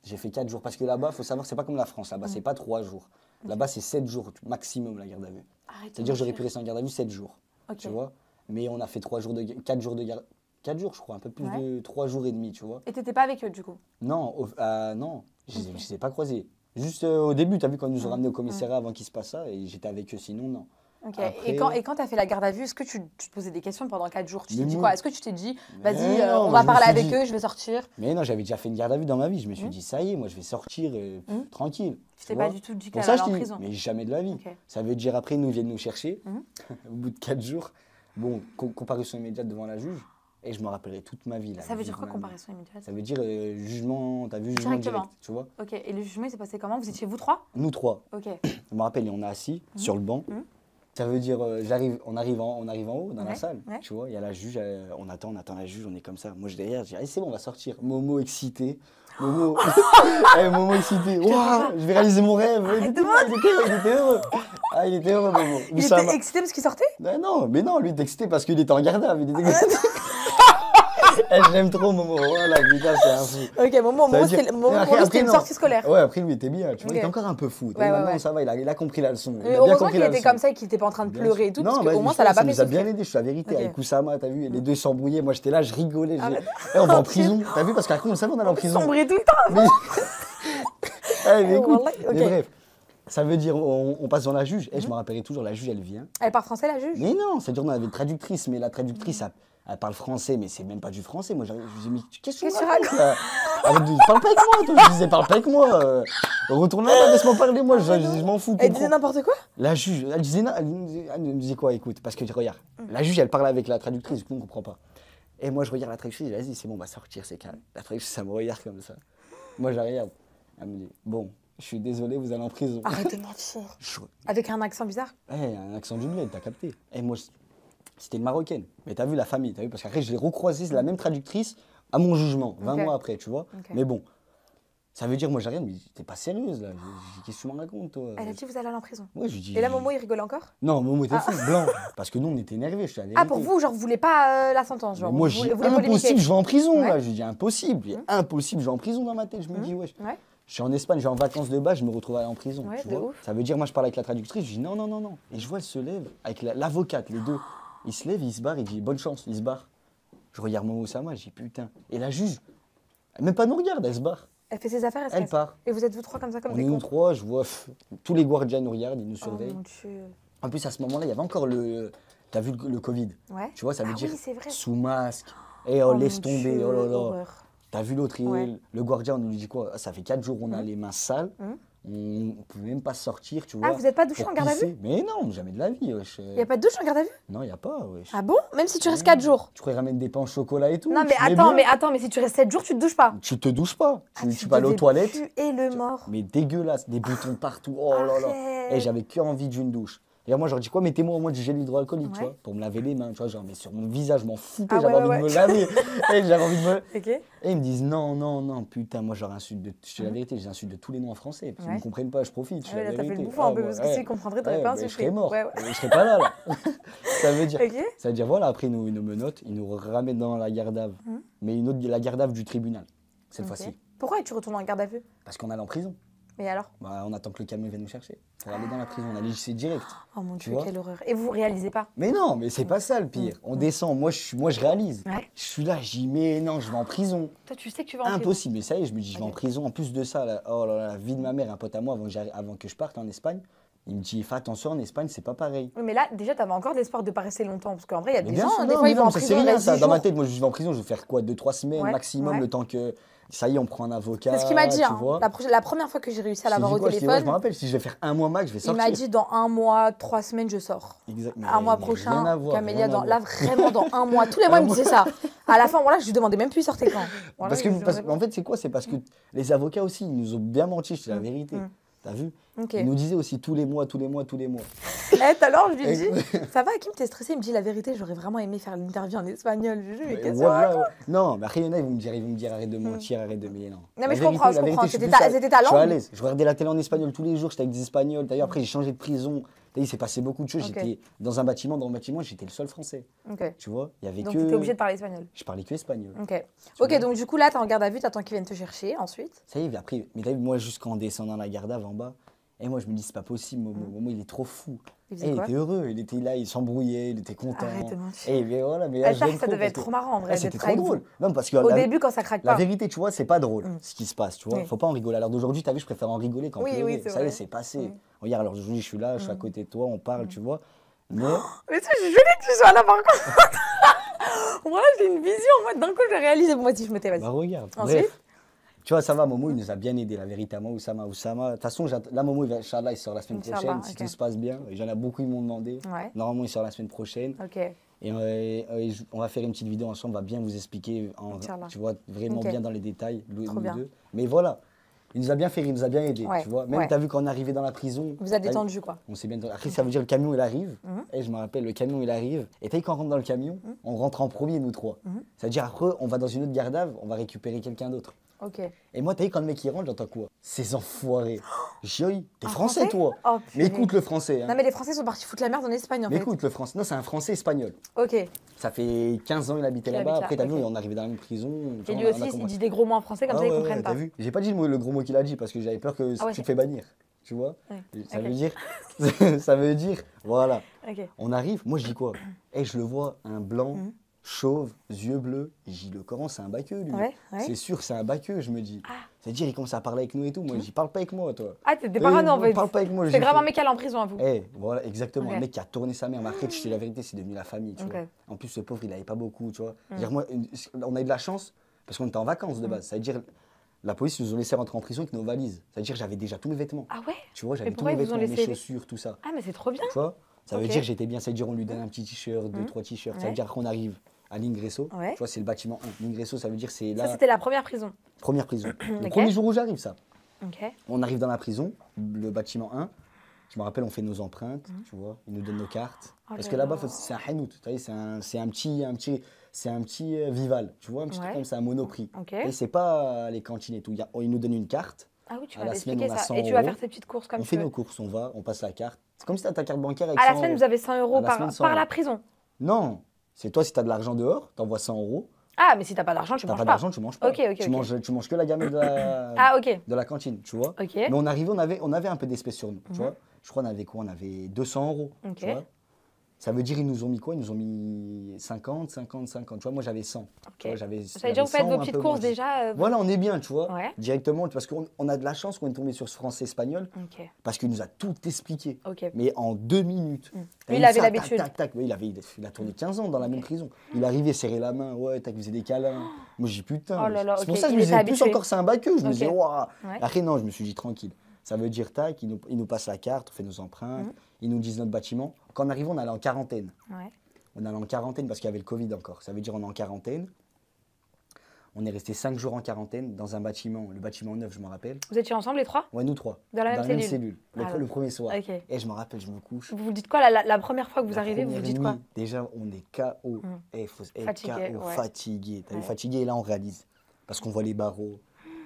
J'ai fait 4 jours parce que là-bas, il faut savoir, c'est pas comme la France. Là-bas, c'est pas 3 jours. Là-bas, c'est 7 jours maximum la garde à vue. C'est-à-dire que j'aurais pu rester en garde à vue 7 jours. Tu vois Mais on a fait 3 jours de 4 jours de garde 4 jours, je crois, un peu plus Ouais. de 3 jours et demi, tu vois. Et t'étais pas avec eux, du coup? Non, au- euh, non, je ne les ai pas croisés. Juste euh, au début, tu as vu quand ils nous ont Mhm. ramenés au commissariat avant qu'il se passe ça, et j'étais avec eux, sinon, non. Après- Et quand et quand t'as fait la garde à vue, est-ce que tu, tu te posais des questions pendant 4 jours? Tu t'es dit quoi? Est-ce que tu t'es dit, vas-y, euh, on va parler avec dit- eux, je vais sortir? Mais non, j'avais déjà fait une garde à vue dans ma vie. Je me suis Mhm. dit, ça y est, moi, je vais sortir euh, Mhm. tranquille. Tu t'es pas du tout dit qu'elle allait en prison mais jamais de la vie. Ça veut dire après, ils nous viennent nous chercher, Mhm. au bout de 4 jours. Bon, co- comparution immédiate devant la juge, et je me rappellerai toute ma vie. la Ça veut dire quoi, comparaison immédiate? Ça veut dire euh, jugement, t'as vu, jugement direct, tu vois? Ok. Et le jugement, il s'est passé comment? Vous étiez vous trois? Nous trois, Ok. je me rappelle, on est assis sur le banc. Ça veut dire, euh, j'arrive, on, arrive en, on arrive en haut dans la salle, ouais. tu vois, il y a la juge, euh, on attend, on attend la juge, on est comme ça. Moi, je derrière, je dis, allez, c'est bon, on va sortir. Momo excité. Momo, Eh, Momo excité. Je vais réaliser mon rêve. Il était, il était heureux, il était heureux. Ah, il était heureux, Momo. Il était excité parce qu'il sortait? Mais non, mais non, lui, il était excité parce qu'il était en garde à vue, il était excité. Eh, je l'aime trop, Momo. Voilà, putain, c'est un fou. Ok, Momo, Ça Momo, c'était une sortie scolaire. Ouais, après, lui, il était bien, tu vois, il était encore un peu fou. Maintenant, ça va, il a, compris la leçon. Il Mais a bien compris était comme ça et qu'il était pas en train de pleurer et tout, non, parce bah, qu'au moins, ça l'a pas fait nous a bien aidé, je suis la vérité. Avec Oussama, t'as vu, les deux s'embrouillaient. Moi, j'étais là, je rigolais. j'ai- Arrête. Eh, on va en Oh, prison. T'as vu, parce qu'après, on savait, on allait en prison. Sombrer tout le temps. Mais... Eh, mais Oh, écoute, mais bref, ça veut dire, on, on passe dans la juge. Et Mhm. je me rappellerai toujours, la juge, elle vient. Elle parle français, la juge? Mais non, c'est-à-dire, on avait une traductrice, mais la traductrice, elle, elle parle français, mais c'est même pas du français. Moi, je lui dis, mais qu'est-ce que tu racontes Arrête de- Parle pas avec moi, toi. Je disais, parle pas avec moi. euh, Retourne là, laisse-moi parler, moi, je, je- je m'en fous. Elle disait n'importe quoi? La juge, elle disait, elle me disait- elle quoi, écoute, parce que regarde, Mm. la juge, elle parle avec la traductrice, nous on comprend pas. Et moi, je regarde la traductrice, je dis, vas-y, c'est bon, on va sortir, c'est calme. La traductrice, ça me regarde comme ça. Moi, je regarde. Elle me dit, bon, je suis désolé, vous allez en prison. Arrête de mentir. Avec un accent bizarre? Eh, un accent du bled, t'as capté. Et moi, je- c'était une marocaine. Mais t'as vu la famille, t'as vu, parce qu'après, je l'ai recroisée, c'est la même traductrice à mon jugement, 20 Ok. mois après, tu vois. Mais bon, ça veut dire, moi, j'ai rien, mais t'es pas sérieuse, là. Qu'est-ce que tu me racontes, toi? Elle a dit vous allez aller en prison. Ouais, je dis. Et là, Momo, il rigole encore? Non, Momo était fou, blanc. Parce que nous, on était énervés, je suis. Ah, pour vous, genre, vous voulez pas euh, la sentence genre, Mais moi, j'ai impossible, je vais en prison, là. Je lui dis impossible, est impossible, je vais en prison dans ma tête. Je me dis, wesh. Ouais. Je suis en Espagne, je vais en vacances de bas, je me retrouve à aller en prison. Ouais, tu vois. ouf. Ça veut dire, moi, je parle avec la traductrice, je dis non, non, non, non. Et je vois, elle se lève avec la- l'avocate, les deux. Il se lève, il se barre, il dit bonne chance, il se barre. Je regarde Momo Sama, je dis putain. Et la juge, elle même pas nous regarde, elle se barre. Elle fait ses affaires, elle se Elle casse. part. Et vous êtes vous trois comme ça, comme On des est nous cons trois, je vois pff, tous les guardians nous regardent, ils nous Oh surveillent. mon dieu. En plus, à ce moment-là, il y avait encore le. T'as vu le, le Covid? Ouais. Tu vois, ça veut Ah dire oui, c'est vrai. sous masque. Et oh, Oh laisse tomber, Dieu, oh là là. horreur. T'as vu l'autre, il- Ouais. le gardien, on nous dit quoi? Ça fait 4 jours, on a les mains sales. Mhm. On ne pouvait même pas sortir, tu Ah, vois. vous n'êtes pas douché en garde à vue. Mais non, jamais de la vie. wesh. Il n'y a pas de douche en garde à vue Non, il n'y a pas. wesh. Ah bon Même si tu restes 4 jours Tu pourrais ramener des pains au chocolat et tout. Non, mais tu attends, mais attends, mais si tu restes 7 jours, tu te douches pas. Tu te douches pas. Ah, Tu, tu vas aller aux toilettes. puer le mort. Mais dégueulasse, des boutons partout. Oh là là. Et j'avais que envie d'une douche. Et moi, je leur dis quoi Mettez-moi au moins du gel hydroalcoolique, tu vois, pour me laver les mains, tu vois. Genre, mais sur mon visage, je m'en foutais, Ah j'avais ouais, envie ouais, de me laver. et j'avais envie de me. Et ils me disent non, non, non, putain, moi, j'aurais insulte de. Je te la vérité, j'ai insulte de tous les noms en français. Parce qu'ils ne comprennent pas, je profite. je Ah là, t'as fait le bouffon un Ah, peu, parce que s'ils comprendraient, t'aurais pas mais je serais mort. Je serais pas là, là. ça veut dire. Ça veut dire, voilà, après, ils nous, menottent, ils nous ramènent dans la garde. Mhm. Mais une autre, la garde du tribunal, cette fois-ci. Pourquoi tu retournes en garde à vue? Parce qu'on allait en prison. Mais alors? Bah, on attend que le camion vienne nous chercher. Pour aller dans la prison, on a lycée direct. Oh mon dieu, quelle horreur. Et vous réalisez pas? Mais non, mais c'est pas ça le pire. On descend, moi je, moi, je réalise. Ouais. Je suis là, dis, mais non, je vais en prison. Toi, tu sais que tu vas en prison. Impossible, mais ça y est, je me dis, je vais en prison. En plus de ça, là, oh là là, la vie de ma mère, un pote à moi, avant que, avant que je parte en Espagne, il me dit, fais attention, en Espagne, c'est pas pareil. Oui, mais là, déjà, t'avais encore de l'espoir de pas rester longtemps. Parce qu'en vrai, il y a Mais des gens, sûr, des non, fois, ils vont non, en ça, prison. rien ça. Dans ma tête, moi je vais en prison, je vais faire quoi, deux, trois semaines Ouais, maximum, ouais. le temps que ça y est, on prend un avocat. C'est ce qu'il m'a dit. hein. La, première fois que j'ai réussi à l'avoir au quoi Je ouais, je me téléphone, rappelle, si je vais faire un mois max, je vais il sortir. m'a dit dans un mois, trois semaines, je sors. Exact, mais- un mois prochain, Camélia, dans, là vraiment dans un mois. Tous les mois, il me disait ça. À la fin, voilà, je lui demandais même plus, il sortait quand. Voilà, Parce que, parce- en fait, c'est quoi? C'est parce que les avocats aussi, ils nous ont bien menti, je dis la Mm, vérité. T'as vu? Ils nous disaient aussi tous les mois, tous les mois, tous les mois. Eh, tout à l'heure, je lui dis, ça va, Kim, t'es stressé? Il me dit la vérité, j'aurais vraiment aimé faire l'interview en espagnol. Je lui dis, voilà. Non, mais après, il y en a, ils vont me dire, ils vont me dire arrête de mentir, arrête de. Non. Non, mais La je vérité, comprends, je comprends. C'était ta- ta Je suis à langue. l'aise. Je regardais la télé en espagnol tous les jours, j'étais avec des espagnols. D'ailleurs, après, j'ai changé de prison. Il s'est passé beaucoup de choses. J'étais dans un bâtiment, dans le bâtiment, j'étais le seul français. Tu vois Il y avait Donc, que. tu étais obligé de parler espagnol. Je parlais que espagnol. Ok. Tu Ok, vois donc du coup, là, t'es en garde à vue, t'attends qu'ils viennent te chercher ensuite. Ça y est, après, mais vu, moi, jusqu'en descendant la garde en bas, et moi, je me dis, c'est pas possible, Momo. Momo, il est trop fou. Il Et faisait il était heureux, il était là, il s'embrouillait, il était content. Arrête de mentir. Et mais voilà, mais là, ça, ça devait être trop marrant en vrai. Ah, C'était trop drôle. Non, parce que Au la, début, quand ça craque la pas. vérité, tu vois, c'est pas drôle Mm. ce qui se passe, tu vois. Oui. Faut pas en rigoler. Alors d'aujourd'hui, t'as vu, je préfère en rigoler qu'en Oui, pleurer. oui, ça y est, vrai. c'est passé. Regarde, alors aujourd'hui, je suis là, je suis à Mm. côté de toi, on parle, tu vois. Mais Mais ça, je voulais que tu sois là par contre. Moi, j'ai une vision en mode d'un coup, je réalise. Moi, si je me tais, vas-y. bah regarde. Ensuite Bref. Tu vois, ça va, Momo, il nous a bien aidé, la vérité moi, Oussama, Oussama. De toute façon, là, Momo, il Inch'Allah, il sort la semaine prochaine, si tout se passe bien. Il y en a beaucoup, ils m'ont demandé. Ouais. Normalement, il sort la semaine prochaine. Ok. Et, euh, euh, on va faire une petite vidéo ensemble, on va bien vous expliquer, en, tu vois, vraiment bien dans les détails, nous, deux. Mais voilà, il nous a bien fait, il nous a bien aidé, Ouais, tu vois. Même, ouais. tu as vu, quand on est arrivé dans la prison, Vous vu, détendu, quoi. on s'est bien... Après, ça veut dire le camion, il arrive. Mhm. Et je me rappelle, le camion, il arrive. Et t'as vu, quand on rentre dans le camion, Mhm. on rentre en premier, nous trois. Mhm. Ça veut dire, après, on va dans une autre garde on va récupérer quelqu'un d'autre. Ok. Et moi, t'as vu, quand le mec, il rentre, j'entends quoi? Ces enfoirés. Oui, t'es Un français, toi Oh, Mais écoute le français. hein. Non, mais les Français sont partis foutre la merde en Espagne, en Mais fait. écoute le français. Non, c'est un français espagnol. Ok. Ça fait 15 ans il habitait là-bas. habite là, Après, t'as vu, on est arrivé dans la même prison. Et lui aussi, il dit des gros mots en français, comme Ah ça, ils ouais, ouais, comprennent t'as pas. vu J'ai pas dit le, gros mot qu'il a dit parce que j'avais peur que Ah ouais. tu te fais bannir. Tu vois? Ça veut dire. ça veut dire. Voilà. Ok. On arrive. Moi, je dis quoi? Et je le vois, un blanc, Mhm. Chauve, yeux bleus. Je dis, le Coran, c'est un baqueux, lui. Ouais, ouais. C'est sûr, c'est un baqueux, je me dis. Ah. C'est-à-dire, il commence à parler avec nous et tout. Moi, je dis, parle pas avec moi, toi. Ah, t'es Eh, parano, en fait. Parle pas avec moi. C'est j'ai grave fait- un mec qui est en prison, à vous. eh, voilà, exactement. Un mec qui a tourné sa mère. Après, je te dis la vérité, c'est devenu la famille, tu vois. En plus, ce pauvre, il avait pas beaucoup, tu vois. Mm. Dire, moi, une- on a eu de la chance parce qu'on était en vacances de Mm. base. Ça veut dire, la police nous ont laissé rentrer en prison avec nos valises. Ça veut dire, j'avais déjà tous mes vêtements. Ah ouais? Tu vois, j'avais tous mes vêtements, mes chaussures, tout ça. Ah, mais c'est trop bien. Tu vois? Ça veut Ok. dire, j'étais bien. Ça veut dire, on lui donne un petit t-shirt, deux, Mm. trois t-shirts. Ça veut dire qu'on arrive à l'ingresso. Ouais. Tu vois, c'est le bâtiment 1. L'ingresso, ça veut dire, c'est Ça, la c'était la première prison. première prison. Le premier jour où j'arrive, ça. On arrive dans la prison, le bâtiment 1. Je me rappelle, on fait nos empreintes, Mhm. tu vois. Ils nous donnent nos cartes. Oh Parce là que là-bas, là. c'est un hanout. tu vois, C'est un, c'est un petit, un petit, c'est un petit euh, Vival. Tu vois, un petit truc Ouais. comme ça, un monoprix. Ok. Et c'est pas euh, les cantines et tout. Il a- Ils nous donnent une carte. Ah oui, tu à vas la semaine, on a ça. 100 Et tu vas faire tes petites courses comme on tu fait nos courses, on va, on passe la carte. C'est comme si tu as ta carte bancaire avec À la 100 semaine, euros. vous avez 100 euros À la par, semaine, 100 par la prison. Non, c'est toi si tu as de l'argent dehors, t'envoies 100 euros. Ah, mais si t'as pas d'argent, tu T'as manges pas pas. d'argent, tu manges pas. Ok, ok, tu, ok. Manges, tu manges que la gamelle de la, Ah, ok. de la cantine, tu vois. Ok. Mais on arrivait, on avait, on avait un peu d'espèces sur nous, tu Mhm. vois. Je crois qu'on avait quoi? On avait 200 euros, Ok. tu vois. Ça veut dire ils nous ont mis quoi? Ils nous ont mis 50, 50, 50. Tu vois, moi j'avais 100. Tu vois, Ok. j'avais, Ça veut dire vous faites vos petites courses déjà euh, Voilà, on est bien, tu vois. Ouais. Directement, parce qu'on on a de la chance qu'on est tombé sur ce français-espagnol, parce qu'il nous a tout expliqué. Ok. Mais en deux minutes. Mm. Lui, il avait l'habitude. Tac, tac, tac. Il, avait, il a tourné 15 ans dans la même prison. Il arrivait, serrer la main, ouais, tac, il faisait des câlins. Moi, j'ai putain. Oh là là, c'est pour ça que je il me disais, plus encore c'est un baqueux. Je me disais, waouh. Après, non, je me suis dit tranquille. Ça veut dire, tac, ils nous, passent la carte, on fait nos empreintes, Mhm. Ils nous disent notre bâtiment. Quand on arrive, on allait en quarantaine. Ouais. On allait en quarantaine parce qu'il y avait le Covid encore. Ça veut dire on est en quarantaine. On est resté 5 jours en quarantaine dans un bâtiment, le bâtiment 9, je me rappelle. Vous étiez ensemble les trois? Ouais, nous trois. Dans la même cellule Le, Ah, pre- le premier soir. Et je me rappelle, je me couche. Vous vous dites quoi la, la- la première fois que vous La arrivez Vous vous dites quoi? Déjà, on est KO. Mm. Eh, faut Fatigué, KO, ouais. fatigué. Ouais. fatigué, et là, on réalise. Parce qu'on voit les barreaux.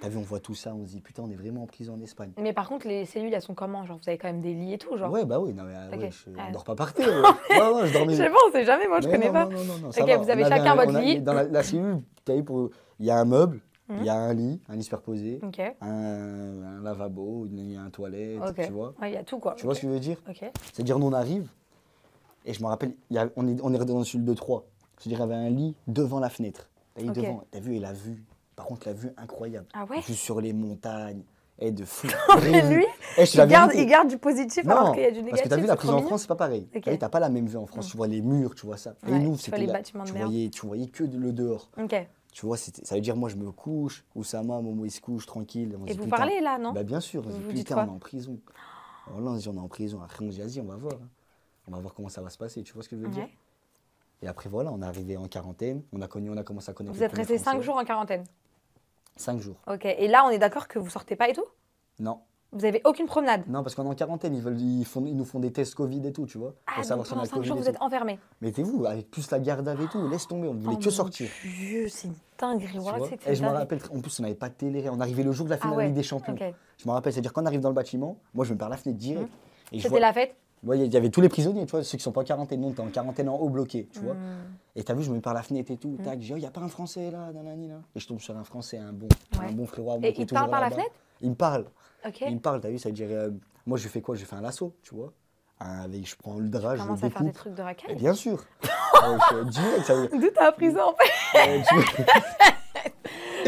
T'as vu, on voit tout ça, on se dit, putain, on est vraiment en prison en Espagne. Mais par contre, les cellules, elles sont comment? Genre, vous avez quand même des lits et tout, genre Ouais, bah oui, non, mais, euh, ouais, je, Ah. on dort pas par terre. ouais, je dormais. Je sais pas, on sait jamais, moi je Mais connais non, pas. Non, non, non, ça Ok, va. vous avez On chacun un- votre a- lit. Dans la, la cellule, t'as vu, pour- il y a un meuble, Mhm. Il y a un lit, un lit superposé, un, un lavabo, il y a un toilette, tu vois. Ouais, il y a tout quoi. Tu vois ce que je veux dire? C'est-à-dire, nous, on arrive, et je me rappelle, il y a- on est, on est resté dans le sud de 3. C'est-à-dire, il y avait un lit devant la fenêtre. T'as vu, devant, t'as vu, et la vue. Par contre, la vue incroyable. Ah ouais Vue sur les montagnes, et de fou. Mais lui, Eh, je te il garde, il garde du positif alors Non, qu'il y a du négatif. parce que t'as vu, la trop en. France, c'est pas pareil. Ok. T'as pas la même vue en France. Mm. Tu vois les murs, tu vois ça. Ouais, et nous, tu c'était les là, bâtiments de tu voyais, tu voyais que le dehors. Ok. Tu vois, c'était- ça veut dire, moi, je me couche, Oussama, Momo, il se couche tranquille. On Et dit, vous parlez là, non Bah bien sûr, on Vous dit, dites putain, quoi on est en prison. Alors là, on dit, on est en prison. Après, on se dit, vas-y, on va voir. hein. On va voir comment ça va se passer. Tu vois ce que je veux dire? Et après, voilà, on est arrivé en quarantaine. On a, connu, on a commencé à connaître Vous êtes resté 5 Français. jours en quarantaine. Cinq jours. Ok. Et là, on est d'accord que vous sortez pas et tout? Non, Vous avez aucune promenade? Non parce qu'on est en quarantaine. Ils, veulent, ils, font, ils nous font des tests Covid et tout, tu vois. Ah, pour savoir si on a pendant le 5 Covid jours, et vous êtes enfermés. Mettez-vous, avec plus la garde avec tout, laisse tomber. On voulait Oh que sortir. Dieu, c'est une dinguerie. c'est que Et je me rappelle, en plus, on n'avait pas de télé. On arrivait le jour de la Ah finale de ouais. des Champions. Je me rappelle, c'est-à-dire quand on arrive dans le bâtiment, moi, je me perds la fenêtre direct. Et je C'était vois- la fête Il y avait tous les prisonniers, tu vois, ceux qui sont pas en quarantaine. Nous, on était en quarantaine en haut bloqué, tu vois. Hmm. Et t'as vu, je me mets par la fenêtre et Mm. tout. Tac, je dis, il n'y a pas un Français là, nanani, là. Et je tombe sur un Français, un bon, Ouais. un bon frérot Et il te parle par la fenêtre? Il me parle. Il me parle, t'as vu, ça veut dire. euh, moi, je fais quoi? Je fais un lasso, tu vois. Avec, je prends le drap, je le à faire des trucs de racaille? bien sûr. Euh, je- direct, ça veut D'où t'as appris ça en fait?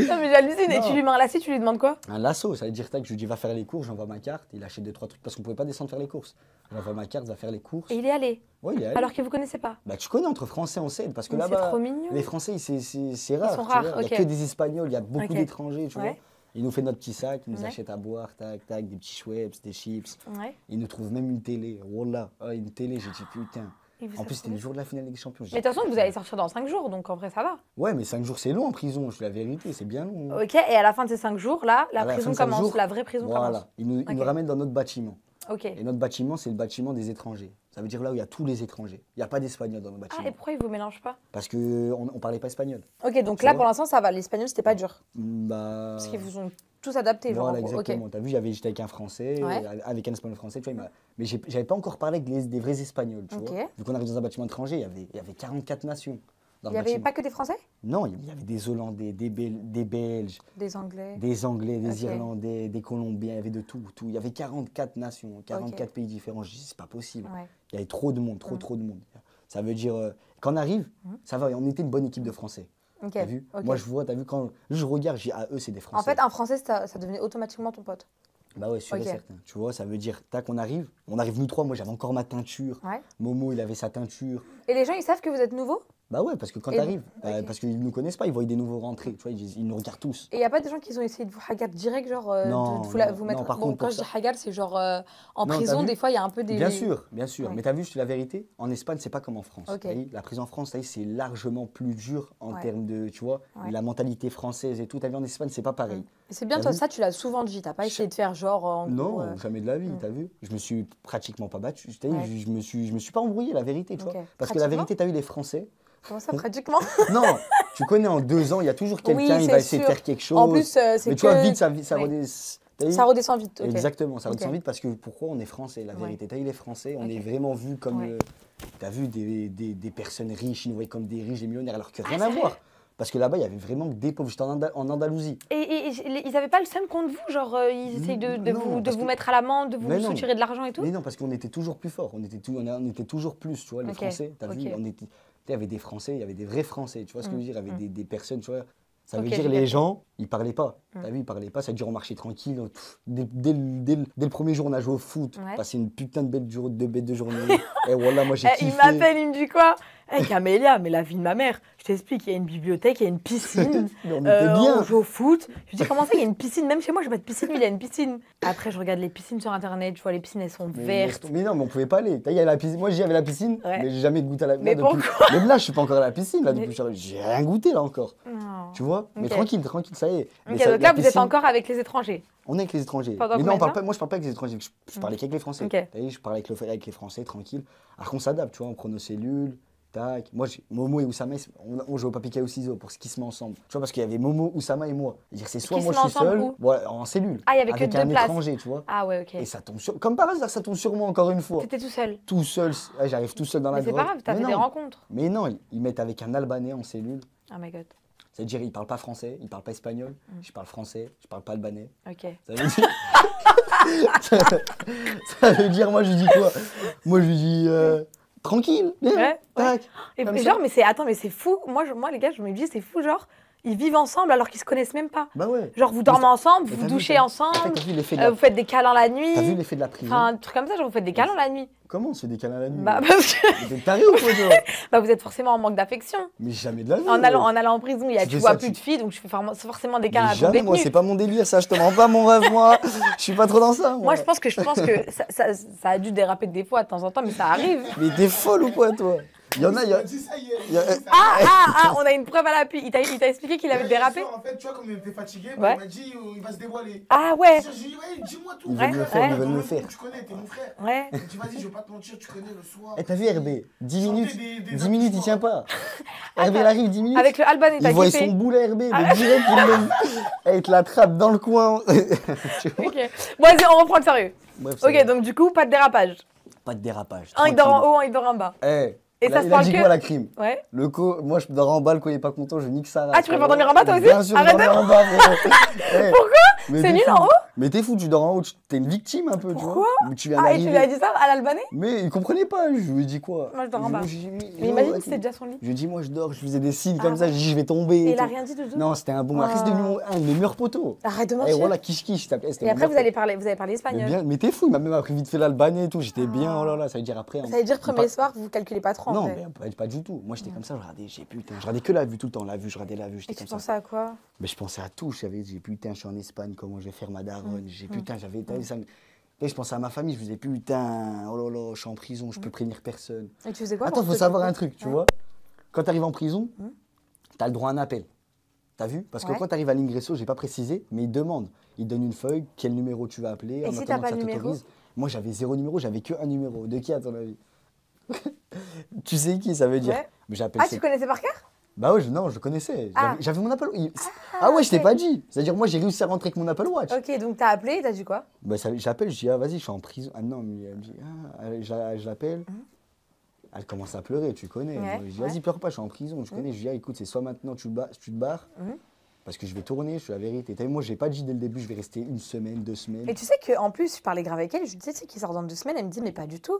Non mais j'hallucine. Et tu lui mets un lacet, tu lui demandes quoi Un lasso, ça veut dire, tac, je lui dis, va faire les courses, j'envoie ma carte. Il achète deux, trois trucs parce qu'on pouvait pas descendre faire les courses. J'envoie ma carte, va faire les courses. Et il est allé. Ouais, il est allé. Alors que vous connaissez pas. Bah, tu connais, entre Français, on s'aide parce que Mais C'est là-bas. trop mignon. Les Français, c'est- rare. sont tu rares, vois. Il ok. n'y a que des Espagnols, il y a beaucoup Ok. d'étrangers, tu vois. Il nous fait notre petit sac, il nous Ouais. achète à boire, tac, tac, des petits Schweppes, des chips. Ouais. Il nous trouve même une télé. Wallah, oh, une télé, j'ai dit putain. En plus, c'était le jour de la finale des champions. Mais de toute façon, vous allez sortir dans 5 jours, donc en vrai, ça va. Ouais, mais 5 jours, c'est long en prison, je la vérité, c'est bien long. hein. Ok, et à la fin de ces 5 jours, là, la À prison commence. jours, la vraie prison Voilà, il nous, il nous Ok. ramène dans notre bâtiment. Et notre bâtiment, c'est le bâtiment des étrangers. Ça veut dire là où il y a tous les étrangers. Il n'y a pas d'Espagnols dans nos Ah, bâtiments. et pourquoi ils vous mélangent pas? Parce qu'on ne parlait pas espagnol. Ok, donc là, pour l'instant, ça va. L'espagnol, c'était pas dur. Bah... Parce qu'ils vous ont tous adapté, genre. Voilà, exactement. T'as vu, j'avais, j'étais avec un Français, Ouais. euh, avec un espagnol français, tu vois, mais j'avais pas encore parlé avec les- des vrais espagnols, tu Ok. vois. Vu qu'on arrive dans un bâtiment étranger, il y avait, il y avait 44 nations dans Il n'y avait bâtiment. pas que des Français? Non, il y avait des Hollandais, des, Bel- des Belges, Des Anglais. des Anglais, des Ok. Irlandais, des Colombiens, il y avait de tout, tout. Il y avait 44 nations, 44 pays différents. Je dis, c'est pas possible. Ouais. Il y avait trop de monde, trop, Mm. trop de monde. Ça veut dire, euh, quand on arrive, Mhm. ça va, on était une bonne équipe de Français. Vu? Moi, je vois, t'as vu, quand je regarde, j'ai ah, eux, c'est des Français. En fait, un Français, ça, ça devenait automatiquement ton pote. Bah ouais, sûr et certain. Tu vois, ça veut dire, tac, on arrive. On arrive nous trois, moi j'avais encore ma teinture. Ouais. Momo, il avait sa teinture. Et les gens, ils savent que vous êtes nouveau? Bah ouais, parce que quand t'arrives, bah, ok. parce qu'ils nous connaissent pas, ils voient des nouveaux rentrés. Tu vois, ils, ils nous regardent tous. Et il n'y a pas des gens qui ont essayé de vous hagar direct, genre euh, de- Non, de, vous, la- non, vous mettre. non, par bon, contre, quand je dis hagar, c'est genre euh, en Non, prison, des fois, il y a un peu des. Bien sûr, bien sûr. Ouais. Mais t'as vu, dis la vérité, en Espagne, c'est pas comme en France. La prison en France, c'est largement plus dur en Ouais. termes de, tu vois, Ouais. la mentalité française et tout. T'as vu, en Espagne, c'est pas pareil. C'est bien, toi, vu ça, tu l'as souvent dit. T'as pas essayé de faire genre. en Non, gros, euh, jamais de la vie, Mm. t'as vu Je me suis pratiquement pas battu. Vu, Ouais. je, je me suis, je me suis pas embrouillé, la vérité, tu vois. Parce que la vérité, t'as vu, les Français. Comment ça, pratiquement Non, tu connais, en deux ans, il y a toujours quelqu'un, Oui, il va essayer sûr. de faire quelque chose. En plus, euh, c'est Mais que. tu vois, vite, ça, ça, redescend. T'as vu Ça redescend vite. Exactement, ça redescend vite parce que pourquoi on est français, la Ouais. vérité. T'as vu, les Français, on est vraiment vus comme. Euh, T'as vu des, des, des personnes riches, ils nous voyaient comme des riches, des millionnaires, alors que Ah, rien à voir. Parce que là-bas, il y avait vraiment que des pauvres. J'étais en, Anda- en Andalousie. Et, et- et ils avaient pas le seum contre vous Genre, euh, ils essayent de, de Non, vous, de vous que- mettre à l'amende, de vous Mais non. soutirer de l'argent et tout? Mais non, parce qu'on était toujours plus forts. On était, tout, on, était toujours plus, tu vois, les Français. T'as vu, on était. Il y avait des Français, il y avait des vrais Français, tu vois ce que Mm, je veux dire? Il y avait mm. des, des personnes, tu vois. Ça veut dire les gens, ils parlaient pas. Mm. T'as vu, ils parlaient pas. Ça veut dire on marchait tranquille. pff, Dès, dès le- dès le- dès le premier jour, on a joué au foot. Ouais. Passé une putain de belle, de journée. Et voilà, moi j'ai Eh, il kiffé. m'appelle, il me dit quoi? Eh Camélia, mais la vie de ma mère. Je t'explique, il y a une bibliothèque, il y a une piscine. Mais on était euh, bien. on joue au foot. Je dis comment ça, il y a une piscine? Même chez moi, je pas de piscine, lui, il a une piscine. Après, je regarde les piscines sur internet, je vois les piscines, elles sont Mais, vertes. mais non, mais on pouvait pas aller. Y a la piscine. Moi, j'y avais la piscine, Ouais. mais j'ai jamais goûté à la Mais là, depuis- Même là, je suis pas encore à la piscine. Là, Mais- depuis... J'ai rien goûté là encore. Non. Tu vois? Mais tranquille, tranquille, ça y est. Mais Ok, ça- donc là, vous êtes piscine- encore avec les étrangers. On est avec les étrangers. Pendant mais non, on de parle temps? pas, moi je parle pas avec les étrangers, je, je parlais qu'avec les Français. Ok. T'as vu, je parlais avec, le- avec les Français, tranquille. Alors qu'on s'adapte, tu vois, on prend nos cellules, tac. Moi, Momo et Oussama, on, on joue au papier au ciseaux pour ce qui se met ensemble. Tu vois, parce qu'il y avait Momo, Oussama et moi. C'est-à-dire, c'est soit moi je suis seul, en cellule. Ah, il y avait que avec deux un places. étranger, tu vois. Ah ouais, ok. Et ça tombe sur. Comme par hasard, ça tombe sur moi encore une fois. T'étais tout seul. Tout seul, ouais, j'arrive tout seul dans la Mais c'est pas grave, t'as fait des rencontres. Mais non, ils- mettent avec un Albanais en cellule. Oh my god. C'est-à-dire, il parle pas français, il parle pas espagnol, Mm. je parle français, je parle pas albanais. Ok. Ça veut dire. ça, ça veut dire, moi, je lui dis quoi? Moi, je lui dis. euh, tranquille, viens, Ouais, tac. Et genre, mais c'est attends, mais c'est fou. Moi, je- moi, les gars, je me dis, c'est fou, genre, ils vivent ensemble alors qu'ils se connaissent même pas. Bah ouais. Genre, vous dormez ensemble, vous vu, douchez ensemble, euh, vous faites des câlins la nuit. T'as vu l'effet de la prison Enfin, un truc comme ça, genre, vous faites des câlins la nuit. Comment on se fait des câlins la nuit Bah, parce que- T'es taré ou quoi, toi bah, vous êtes forcément en manque d'affection. Mais jamais de la vie. En allant, en allant en prison, il y a, Tu vois ça, plus tu- de filles, donc je fais forcément des câlins à ton jamais, moi, détenu. c'est pas mon délire, ça, je te mens pas mon rêve, moi. Je suis pas trop dans ça, moi. Moi, je pense que je pense que ça, ça- ça a dû déraper des fois de temps en temps, mais ça arrive. Mais t'es folle ou quoi, toi? Il y en a, il y a. dit ça hier. il y a- il a dit ça Ah, ah, ah, on a une preuve à l'appui. Il t'a il t'a expliqué qu'il avait dérapé En fait, tu vois, comme il était fatigué, Ouais. il m'a dit il va se dévoiler. Ah ouais, J'ai dit, ouais, dis-moi tout. Ils veulent le frère. faire, ils Dans veulent le le faire. Tu connais, t'es mon frère. ouais. Il dit, vas-y, je vais pas te mentir, tu connais le soir. Eh, t'as vu RB 10 Chanter minutes des- des 10 minutes, il tient pas. RB, il arrive 10 minutes. Avec le Albanais, Il t'as voit kiffé. son boule à RB, mais direct, il le. Eh, il te l'attrape dans le coin. Ok. Bon, vas-y, on reprend le sérieux. Bref, c'est Ok, donc du coup, pas de dérapage. Pas de dérapage. Un, il dort en haut, un, il dort en bas. Eh, Et ça se parle que- quoi la crime? Ouais. Le co, moi je dors en bas, le co il est pas content, je nique ça. Ah, tu préfères dormir en bas, toi aussi? Bien sûr, Arrête je dormais en bas. frérot. Eh, C'est nul en haut? Mais t'es fou, tu dors en haut, tu- t'es une victime un peu, tu vois. Pourquoi tu Ah, et tu lui as dit ça à l'Albanais Mais il comprenait pas, je lui ai dit quoi Moi, je dors en bas. Mais imagine si c'était déjà son lit. Je lui ai dit, moi je dors, je faisais des signes Ah comme ça, je dis, je vais tomber. Et et il a rien dit du tout Non, c'était un bon. Ah. Reste devenu mon- un de mes meilleurs potos. Arrête de Et mentir. voilà, kish kish, t'appelais. c'était Et après, vous allez parler, vous avez parlé espagnol. bien, mais t'es fou, il m'a même appris vite fait l'albanais et tout, j'étais bien, Ah. oh là là, ça veut dire après. hein. Ça veut dire, premier soir, vous calculez pas trop Non, mais pas, du tout. Moi, j'étais comme ça, je regardais, j'ai putain, je regardais que la vue tout le temps, la vue, je regardais la vue, Et j'étais tu comme ça. pensais à quoi? Mais je pensais à tout, je savais, j'ai putain, je suis en Espagne, comment je vais faire ma j'ai putain, j'avais, ça Et je pensais à ma famille, je me disais putain, oh là là, je suis en prison, je peux prévenir personne. Et tu faisais quoi Attends, faut savoir un truc, tu vois. Quand tu arrives en prison, tu as le droit à un appel. T'as vu? Parce que Ouais. quand tu arrives à l'ingresso, j'ai pas précisé, mais ils demandent. Ils donnent une feuille, quel numéro tu vas appeler. Et en si t'as pas le numéro. Moi, j'avais zéro numéro, j'avais que un numéro. De qui, à ton avis? Tu sais qui ça veut dire? Ouais. Mais j'appelle Ah, tu connaissais par cœur? Bah ouais, je- non, je connaissais. Ah. J'avais- mon Apple il- Ah, ouais, je t'ai pas dit. C'est-à-dire, moi, j'ai réussi à rentrer avec mon Apple Watch. Ok, donc t'as appelé et t'as dit quoi? Bah, j'appelle, je dis, ah, vas-y, je suis en prison. Ah non, mais elle me dit, ah, je la- je l'appelle. Elle commence à pleurer, tu connais. Ouais, je dis, ouais. vas-y, pleure pas, je suis en prison. Je connais, je dis, ah, écoute, c'est soit maintenant tu, te barres, Mhm. parce que je vais tourner, je suis la vérité. Vu, moi, j'ai pas dit dès le début, je vais rester une semaine, deux semaines. Et tu sais qu'en plus, je parlais grave avec elle, je lui disais, tu sais qu'il sort dans deux semaines, elle me dit, mais pas du tout.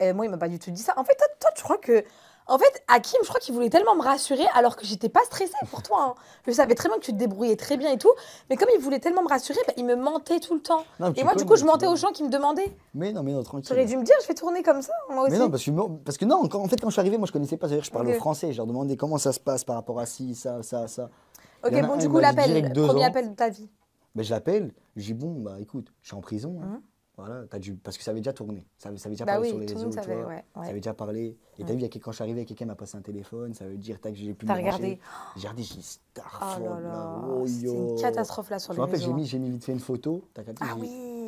Moi, il m'a pas du tout dit ça. En fait, toi, toi tu crois que. En fait, Hakim, je crois qu'il voulait tellement me rassurer alors que j'étais pas stressée pour toi. hein. Je savais très bien que tu te débrouillais très bien et tout. Mais comme il voulait tellement me rassurer, bah, il me mentait tout le temps. Non, Et moi, du coup, je mentais aux gens qui me demandaient. Mais non, mais non, Tu aurais tranquille. dû me dire, je vais tourner comme ça, moi aussi. Mais non, parce que, parce que non, quand- en fait, quand je suis arrivé, moi, je connaissais pas. C'est-à-dire, je parlais Ok. au français. Je leur demandais comment ça se passe par rapport à ci, ça, ça, ça. ok, bon, du coup, l'appel, premier ans. appel de ta vie. Ben, je l'appelle, je dis bon, bah écoute, je suis en prison. hein. Mhm. Voilà, t'as dû... parce que ça avait déjà tourné. Ça avait, ça avait déjà Bah parlé oui, sur les réseaux, tu vois. ouais, Ça ouais. avait déjà parlé. Et t'as Mhm. vu, quand je suis arrivé, quelqu'un m'a passé un téléphone, ça veut dire tac, j'ai pu me regardé. J'ai regardé, j'ai dit Oh Starfall, là là, là, oh, yo. une catastrophe là sur Je les me rappelle, réseaux. j'ai mis, j'ai mis vite fait une photo. T'as capté Ah j'ai-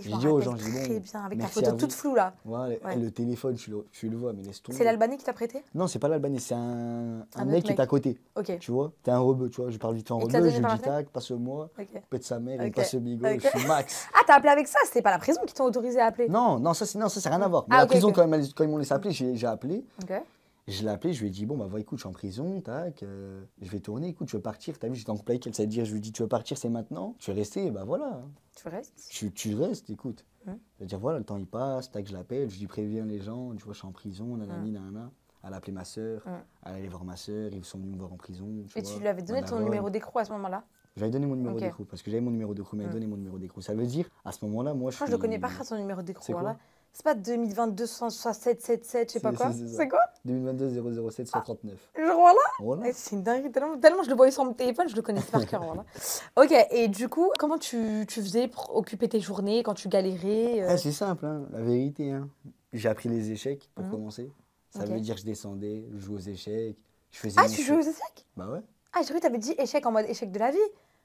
oui, je dit aux gens, j'ai dit, très bon, bien, avec ta merci photo toute floue là. Ouais. et le téléphone, tu le, tu le vois, mais laisse tomber. C'est l'Albanais qui t'a prêté? Non, c'est pas l'Albanais, c'est un, un, Un mec autre qui est mec. à côté. Ok, Tu vois, t'es un rebeu, tu vois. Je parle vite en rebeu, je dis tac, passe-moi, ok. pète sa mère, il Ok. me passe le bigot, Ok. je suis max. Ah, t'as appelé avec ça? C'était pas la prison qui t'a autorisé à appeler? Non, non, ça, c'est, non, ça, c'est rien à voir. Mais Ah, la prison, quand, même, quand ils m'ont laissé appeler, j'ai, j'ai appelé. Je l'ai appelé, je lui ai dit, bon, bah, va, écoute, je suis en prison, tac, euh, je vais tourner, écoute, tu veux partir. T'as vu, j'étais en couple avec elle, ça veut dire, je lui ai dit, tu veux partir, c'est maintenant? Tu veux rester, et bah voilà. Tu restes? Tu, tu restes, écoute. Hum. Je veux dire, voilà, le temps il passe, tac, je l'appelle, je lui préviens les gens, tu vois, je suis en prison, nanani, nanana. Elle a appelé ma soeur, Hum. elle allait voir ma soeur, ils sont venus me voir en prison. tu Et vois, tu lui avais donné ton numéro d'écrou à ce moment-là? J'avais donné mon numéro d'écrou, parce que j'avais mon numéro d'écrou, mais Hum. donné mon numéro d'écrou. Ça veut dire, à ce moment-là, moi, je que suis... je le connais pas ton numéro d'écrou. Voilà. C'est pas 2022 777, je sais pas quoi. c'est- quoi? 2022 007 139. Je vois là Voilà. Eh, C'est une dinguerie. Tellement, tellement je le voyais sur mon téléphone, je le connaissais par cœur. Voilà. Ok, et du coup, comment tu, tu faisais pour occuper tes journées quand tu galérais euh, Ah, c'est simple, hein, la vérité. Hein. J'ai appris les échecs pour Mhm. commencer. Ça veut dire que je descendais, je jouais aux échecs. Je faisais Ah, tu jouais aux échecs? Bah ouais. Ah, j'ai cru que t'avais dit échec en mode échec de la vie.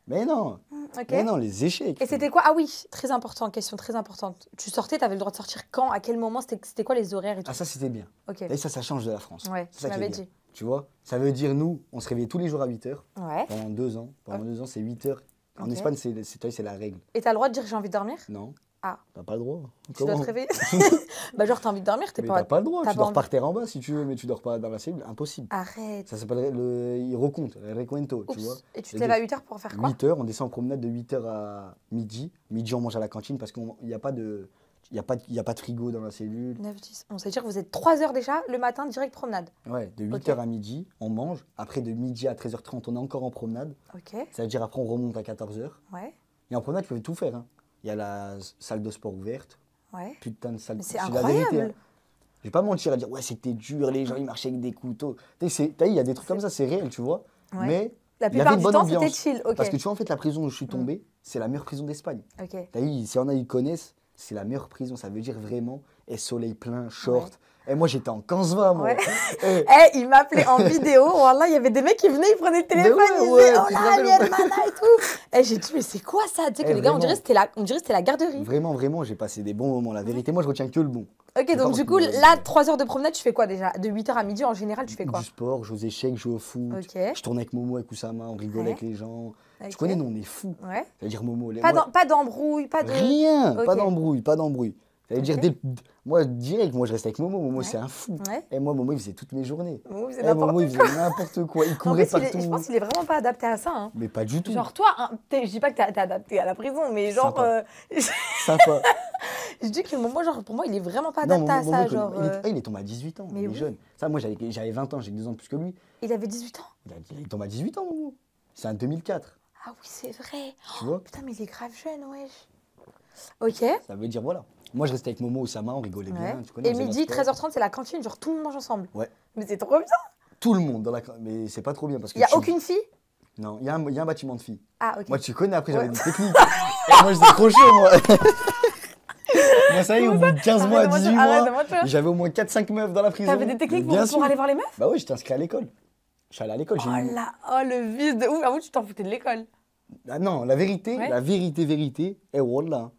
Mais non, Ok. mais non, les échecs. Et c'était quoi? Ah oui, très important, question très importante. Tu sortais, t'avais le droit de sortir quand? À quel moment? C'était quoi les horaires et tout? Ah, ça, c'était bien. Ok. Et ça, ça change de la France. Ouais, C'est tu m'avais dit. Tu vois? Ça veut dire, nous, on se réveillait tous les jours à 8 heures Ouais. pendant deux ans. Pendant deux ans, c'est 8 heures. En. Espagne, c'est c'est- toi, c'est la règle. Et t'as le droit de dire j'ai envie de dormir? Non. Ah. T'as pas le droit. Tu dois Comment te réveiller. bah, genre, t'as envie de dormir, t'es Mais pas. t'as pas le droit. Tu dors envie. par terre en bas si tu veux, mais tu dors pas dans la cellule. Impossible. Arrête. Ça s'appelle le. Il recompte, le recuento, tu vois. Et tu te lèves à 8h pour faire quoi 8 heures, on descend en promenade de 8 heures à midi. Midi, on mange à la cantine parce qu'il n'y a pas de. Il n'y a, pas de- il y a pas de frigo dans la cellule. 9, 10. On sait dire que vous êtes 3 heures déjà le matin, direct promenade. Ouais, de 8 Ok. heures à midi, on mange. Après, de midi à 13h30, on est encore en promenade. Ok. Ça veut dire après, on remonte à 14h. Ouais. Et en promenade, tu peux tout faire. hein. Il y a la salle de sport ouverte. Ouais. Putain de salle de c'est la vérité. incroyable. hein. Je vais pas mentir à dire, ouais, c'était dur, les gens, ils marchaient avec des couteaux. Tu sais, il y a des trucs comme ça, c'est réel, tu vois. Ouais. Mais La il y avait plupart du temps, c'était chill. Parce que tu vois, en fait, la prison où je suis tombé, c'est la meilleure prison d'Espagne. Ok. T'as vu, si on a, ils connaissent, c'est la meilleure prison. Ça veut dire vraiment, et soleil plein, short. Et moi, j'étais en Kansva, moi. Ouais. Eh, Eh, il m'appelait en vidéo. Voilà, il y avait des mecs qui venaient, ils prenaient le téléphone, ouais, ils ouais, disaient Oh tu te là, hermana et tout. Eh, j'ai dit, mais c'est quoi ça? Tu sais que Eh, les gars, on dirait que c'était la, on dirait que c'était la garderie. Vraiment, vraiment, j'ai passé des bons moments. La vérité, moi, je retiens que le bon. Ok, donc du coup, là, ouais. 3 heures de promenade, tu fais quoi déjà? De 8h à midi, en général, tu fais quoi? Du sport, je joue aux échecs, je joue au foot. Ok. Je tourne avec Momo, avec Oussama, on rigole Ouais. avec les gens. Ok. Tu connais, nous, on est fous. Ouais. Ça veut dire Momo. les- Pas d'embrouille, pas de. Rien, Ok. pas d'embrouille, pas d'embrouille. Ça veut dire, moi, direct, moi, je reste avec Momo. Momo, Ouais. c'est un fou. Ouais. Et moi, Momo, il faisait toutes mes journées. C'est Eh, n'importe Momo, il faisait n'importe quoi. Il En courait plus, il est- partout. je pense qu'il est vraiment pas adapté à ça. hein. Mais pas du tout. Genre, toi, hein, t'es- je dis pas que t'es t'es adapté à la prison, mais genre, Sympa. euh, Sympa. je dis que moi, genre, pour moi, il est vraiment pas Non, adapté à Momo, ça. Momo, Genre, il, est, euh, ah, il est tombé à 18 ans, mais il est oui. jeune. Ça, moi, j'avais j'avais 20 ans, j'ai deux ans de plus que lui. il avait 18 ans? Il, a- il est tombé à 18 ans, Momo. C'est un 2004, Ah oui, c'est vrai. tu vois? Putain, mais il est grave jeune, wesh. Ok. Ça veut dire, voilà. Moi, je restais avec Momo, Oussama, on rigolait Ouais. bien. Tu connais, Et midi, notre sport. 13h30, c'est la cantine, genre tout le monde mange ensemble. Ouais. Mais c'est trop bien. Tout le monde dans la. Mais c'est pas trop bien parce que. Il y a tu- aucune fille? Non, il y, a un- il y a un bâtiment de filles. Ah, ok. Moi, tu connais, après, j'avais Ouais. des techniques. Et moi, trop chaud, moi. moi, ça y est, au bout de 15 mois, Arrête de 18 mentir, arrête de mois, j'avais au moins 4-5 meufs dans la prison. T'avais des techniques pour, pour aller voir les meufs? Bah oui, j'étais inscrit à l'école. Je suis allé à l'école. Oh eu- là, oh le vice de ouf. Avoue, tu t'en foutais de l'école. Ah non, la vérité, Ouais. la vérité, vérité, et voilà,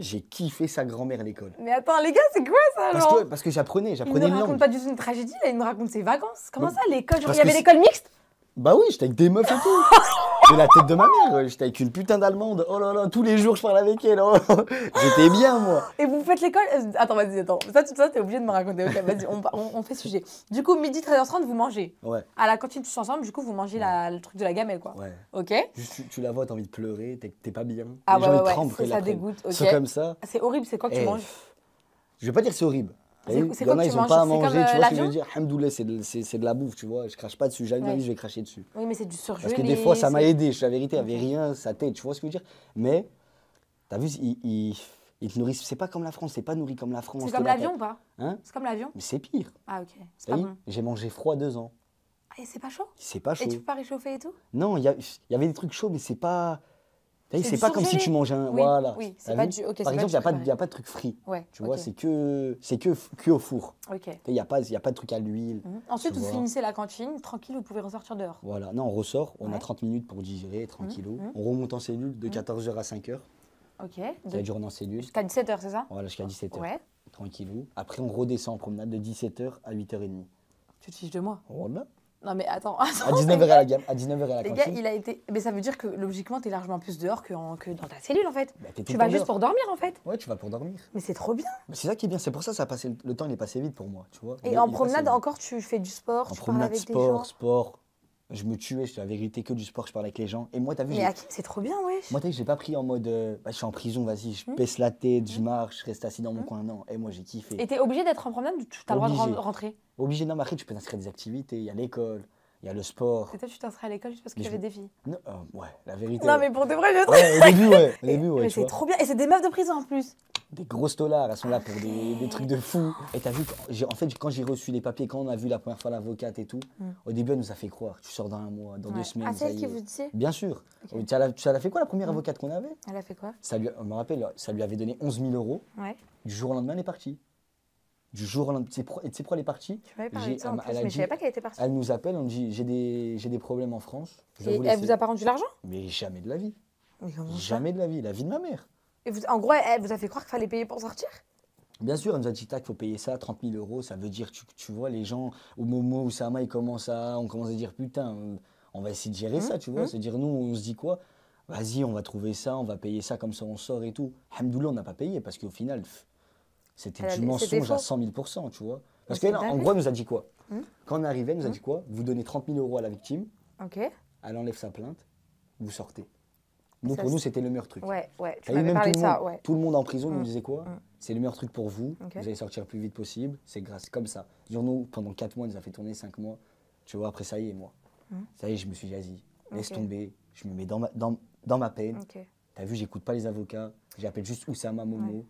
j'ai kiffé sa grand-mère à l'école. Mais attends, les gars, c'est quoi ça Parce genre que, parce que j'apprenais, Il j'apprenais ne une raconte langue. pas du tout une tragédie, là, il nous raconte ses vacances. Comment ça, l'école Genre, parce il y avait l'école mixte? Bah oui, j'étais avec des meufs et tout. C'est la tête de ma mère, ouais. j'étais avec une putain d'allemande. Oh là là, tous les jours je parlais avec elle. oh. J'étais bien, moi. et vous faites l'école euh, Attends, vas-y, attends. Ça, tu ça, t'es obligé de me raconter. Ok, vas-y, on, on, on fait sujet. Du coup, midi, 13h30, vous mangez. Ouais, À la cantine, tous ensemble, du coup, vous mangez la- le truc de la gamelle, quoi. ouais. Ok Juste, tu, tu la vois, t'as envie de pleurer, t'es pas bien. Ah les ouais, gens, ouais, ils ouais, tremblent ça, dégoûte, C'est comme ça. C'est horrible, c'est quoi que tu Eh, manges Je vais pas dire c'est horrible. C'est- que ils tu ont manges pas à comme, manger, euh, tu vois ce que je veux dire Hamdoullah, c'est de, la bouffe, tu vois. Je crache pas dessus, jamais Ouais. je vais cracher dessus. Oui, mais c'est du surgelé. Parce que des fois, ça m'a aidé, je suis la vérité, il n'y avait rien, sa tête, tu vois ce que je veux dire Mais, t'as vu, ils, ils, ils te nourrissent, c'est pas comme la France, c'est pas nourri comme la France. C'est comme l'avion ou pas Hein C'est comme l'avion Mais c'est pire. Ah, ok. C'est pas bon. J'ai mangé froid deux ans. Ah, et c'est pas chaud C'est pas chaud. Et tu peux pas réchauffer et tout Non, il y, y avait des trucs chauds, mais c'est pas. C'est pas comme si tu manges un. Oui, voilà. oui, pas du- ok, c'est Par exemple, il n'y a, pas de- préparé. y a pas de truc frit. Ouais. Tu vois, c'est que, c'est que, que au four. Il n'y a, pas- y a pas de truc à l'huile. Mhm. Ensuite, vous vois. finissez la cantine, tranquille, vous pouvez ressortir dehors. Voilà. Non, on ressort, on Ouais. a 30 minutes pour digérer, tranquillou. mhm. On remonte en cellule de 14h à 5h. Ok. De- dure en cellule. Jusqu'à 17h, c'est ça? Voilà, jusqu'à 17h. Ouais. Tranquillou. Après, on redescend en promenade de 17h à 8h30. Tu te fiches de moi? Voilà. Non, mais attends. À attends. 19h à la gamme, à 19h à la Les gars, il a été. Mais ça veut dire que logiquement, t'es largement plus dehors que, en- que dans ta cellule en fait. Bah, t'es tout Tu le vas temps juste dehors. pour dormir en fait. Ouais, tu vas pour dormir. Mais c'est trop bien. Mais c'est ça qui est bien, c'est pour ça que ça a passé, le temps il est passé vite pour moi, tu vois. Et en il est promenade, vite. encore, tu fais du sport, En tu parles promenade, avec des sport, gens. sport. Je me tuais, je la vérité, que du sport, je parle avec les gens. Et moi, t'as vu, c'est trop bien, wesh. moi, t'as vu, j'ai pas pris en mode, euh, bah, je suis en prison, vas-y, je Hmm. baisse la tête, je marche, je reste assis dans mon coin. Non, et moi, j'ai kiffé. Et t'es obligé d'être en promenade tu as le droit de rentrer? Obligé, non, mais après, tu peux t'inscrire à des activités, il y a l'école, il y a le sport. Et toi, tu t'inscris à l'école juste parce qu'il y avait des filles? Non, euh, ouais, la vérité. Non, ouais. mais pour de vrai, je. Ouais, au début, ouais, au début, ouais, mais c'est trop bien. Et c'est des meufs de prison en plus. Des grosses dollars, elles sont là pour des, des trucs de fou. Et t'as vu, en fait, quand j'ai reçu les papiers, quand on a vu la première fois l'avocate et tout, Mm. au début, elle nous a fait croire, tu sors dans un mois, dans Ouais. deux semaines. Ah, c'est ça elle y qui vous disait Bien sûr. Ok. Tu as fait quoi la première Mm. avocate qu'on avait? Elle a fait quoi? Ça lui, On me rappelle, ça lui avait donné 11 000 euros. Ouais. Du jour au lendemain, elle est partie. Du jour au lendemain. Tu sais pourquoi elle est partie? De ça en elle mais dit- je savais pas qu'elle était partie. Elle nous appelle, on nous dit j'ai des, des problèmes en France. Je Et vous elle vous a pas rendu l'argent? Mais jamais de la vie. Mais comment ça? Jamais de la vie. La vie de ma mère. Et vous- En gros, elle vous a fait croire qu'il fallait payer pour sortir? Bien sûr, elle nous a dit tac, faut payer ça, 30 000 euros. Ça veut dire, tu, tu vois, les gens, au Momo, ou Sama, ils commencent à, on commence à dire putain, euh, on va essayer de gérer Mmh, ça, tu vois. mmh. C'est dire, nous, on se dit quoi? Vas-y, on va trouver ça, on va payer ça, comme ça on sort et tout. Alhamdoulilah, on n'a pas payé parce qu'au final, c'était du mensonge à faux. 100 000 tu vois. Parce qu'elle, en gros, elle nous a dit quoi? Hmm. Quand on est arrivé, elle nous a dit quoi? Vous donnez 30 000 euros à la victime, Ok. elle enlève sa plainte, vous sortez. Nous, Ça, pour nous, c'était le meilleur truc. Ouais, ouais. Tu m'avais même parlé tout, le ça, monde, ouais. tout le monde en prison nous Mm. disait quoi Mm. C'est le meilleur truc pour vous, vous allez sortir le plus vite possible, c'est grâce comme ça. Genre nous, pendant 4 mois, elle nous a fait tourner 5 mois. Tu vois, après ça y est, moi. Mm. Ça y est, je me suis dit, vas-y, laisse tomber, je me mets dans ma, dans, dans ma peine. Ok. T'as vu, j'écoute pas les avocats, j'appelle juste Oussama Momo.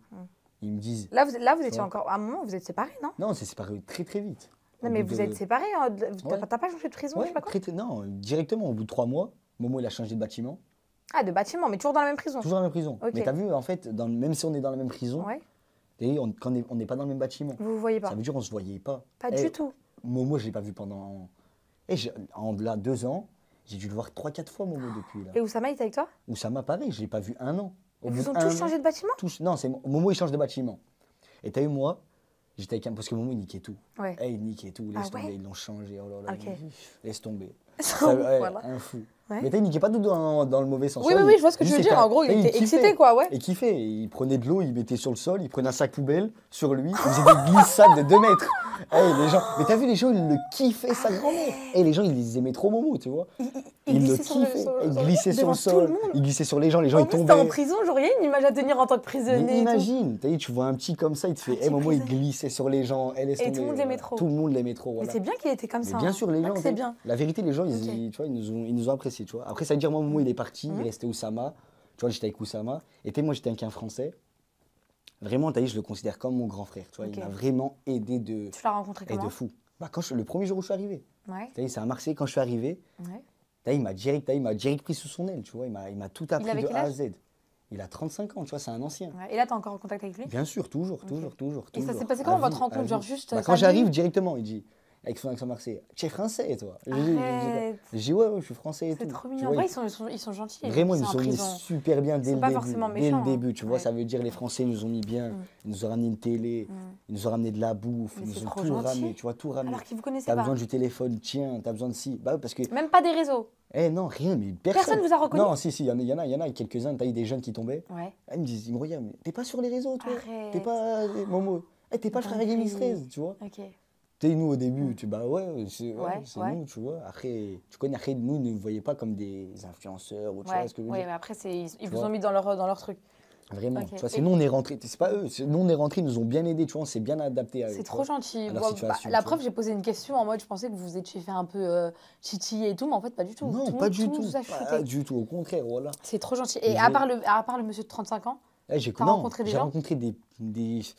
Ils me disent, Là, vous, là, vous étiez encore. À un moment, vous êtes séparés, non non, c'est séparé très très vite. Non, mais vous de- êtes séparés. hein, T'as Ouais. pas- changé de prison, je sais pas quoi très- non, directement, au bout de 3 mois, Momo, il a changé de bâtiment. Ah, de bâtiment, mais toujours dans la même prison. Toujours dans la même prison. Mais t'as vu, en fait, dans, même si on est dans la même prison, Ouais. vu, on- quand on est- on n'est pas dans le même bâtiment. Vous vous voyez pas Ça veut dire qu'on se voyait pas. Pas Eh, du tout. Momo, je l'ai pas vu pendant. Et j'ai- en là, deux ans, j'ai dû le voir trois, quatre fois, Momo, depuis là. Et Oussama, il était avec toi? Oussama, pareil, je l'ai pas vu un an. Au vous ont tous an, changé de bâtiment? tous- Non, c'est Momo, il change de bâtiment. Et t'as eu moi, j'étais avec un. Parce que Momo, il niquait tout. Ouais. Eh, il niquait tout. Laisse Ah ouais? tomber, ils l'ont changé. Oh là là, laisse tomber. Ça, ouais, Voilà. Un fou. Ouais. Mais t'as, il niquait pas tout dans, dans le mauvais sens. Oui, oui, je vois ce que tu veux dire. En gros, il était kiffait. excité, quoi, ouais. Et kiffait. Il prenait de l'eau, il mettait sur le sol, il prenait un sac poubelle sur lui, il faisait des glissades de 2 mètres. Eh, les gens, mais t'as vu, les gens, ils le kiffaient, sa grand-mère. Et les gens, ils les aimaient trop Momo, tu vois. Il, Ils le kiffaient. sur le- Ils glissaient sur le sol, ils glissaient sur les gens, les gens, En ils plus, en prison, j'aurais une image à tenir en tant que prisonnier. Mais imagine, t'as vu, tu vois un petit comme ça, il te fait, Un eh, petit Momo, il glissait sur les gens. Eh, laisse Et tout le monde l'aimait trop. Tout le monde l'aimait trop, Mais c'est bien qu'il était comme ça. bien hein. sûr, les gens, c'est bien. la vérité, les gens, ils, tu vois, ils, nous ont, ils nous ont appréciés, tu vois. Après, ça veut dire, moi, Momo, il est parti, Mhm. il restait Oussama. Tu vois, j'étais avec Oussama. Et moi, j'étais avec un Français. Vraiment, vu, je le considère comme mon grand frère, tu vois. Ok. Il m'a vraiment aidé de, Tu l'as rencontré et comment? de fou. Bah, quand je- le premier jour où je suis arrivé, Ouais, c'est à Marseille, quand je suis arrivé, ouais. il m'a direct, pris sous son aile, tu vois. Il m'a, il m'a tout appris de A à Z. Il a 35 ans, tu vois, c'est un ancien. ouais. Et là, t'es encore en contact avec lui? Bien sûr, toujours, toujours, toujours. Et ça s'est passé comment vie, votre rencontre. Genre juste. Bah, quand j'arrive directement, il dit, avec son accent marseillais, tu es français, toi. Je dis, ouais, ouais, je suis français et C'est trop mignon. vois, vrai, ils- sont, ils sont, ils sont gentils. Vraiment, ils nous ont mis super bien dès le pas début. dès le début, tu vois, Ouais. ça veut dire les Français nous ont mis bien. Mm. Ils nous ont ramené une télé, Mm. ils nous ont ramené de la bouffe, Mais ils nous ont tout gentil. ramené, tu vois, tout ramené. Alors qu'ils vous connaissaient T'as pas. besoin du téléphone, tiens, t'as besoin de ci. Bah, ouais, parce que, Même pas des réseaux. eh non, rien, mais personne. Personne vous a reconnu Non, si, si, il y en a, il y en a, il y en a quelques-uns, t'as eu des jeunes qui tombaient. Ouais. Ah, Ils me disent, ils me regardent, mais t'es pas sur les réseaux, toi? T'es pas, eh, Momo Eh, t'es pas le frère Gamis Dinguerie. 13, tu vois? Ok. T'es nous au début, tu bah ouais, c'est ouais, nous, tu vois. Après, tu connais, après, nous, ne nous voyez pas comme des influenceurs ou tu vois ce que je veux ouais, dire. mais après, ils, ils vous vois. ont mis dans leur, dans leur truc. Vraiment, tu vois, c'est nous, on est rentrés, c'est pas eux, nous, on est rentrés, ils nous ont bien aidés, tu vois, on s'est bien adapté à. C'est tu trop gentil. Bon, bah, la tu preuve, j'ai posé une question en mode je pensais que vous étiez fait un peu euh, chichi et tout, mais en fait, pas du tout. Non, Tout pas monde- du tout pas du tout, au contraire, voilà. C'est trop gentil. Et Et à part, le, à part le monsieur de 35 ans Eh, j'ai rencontré des j'ai gens? rencontré des, des, tu sais,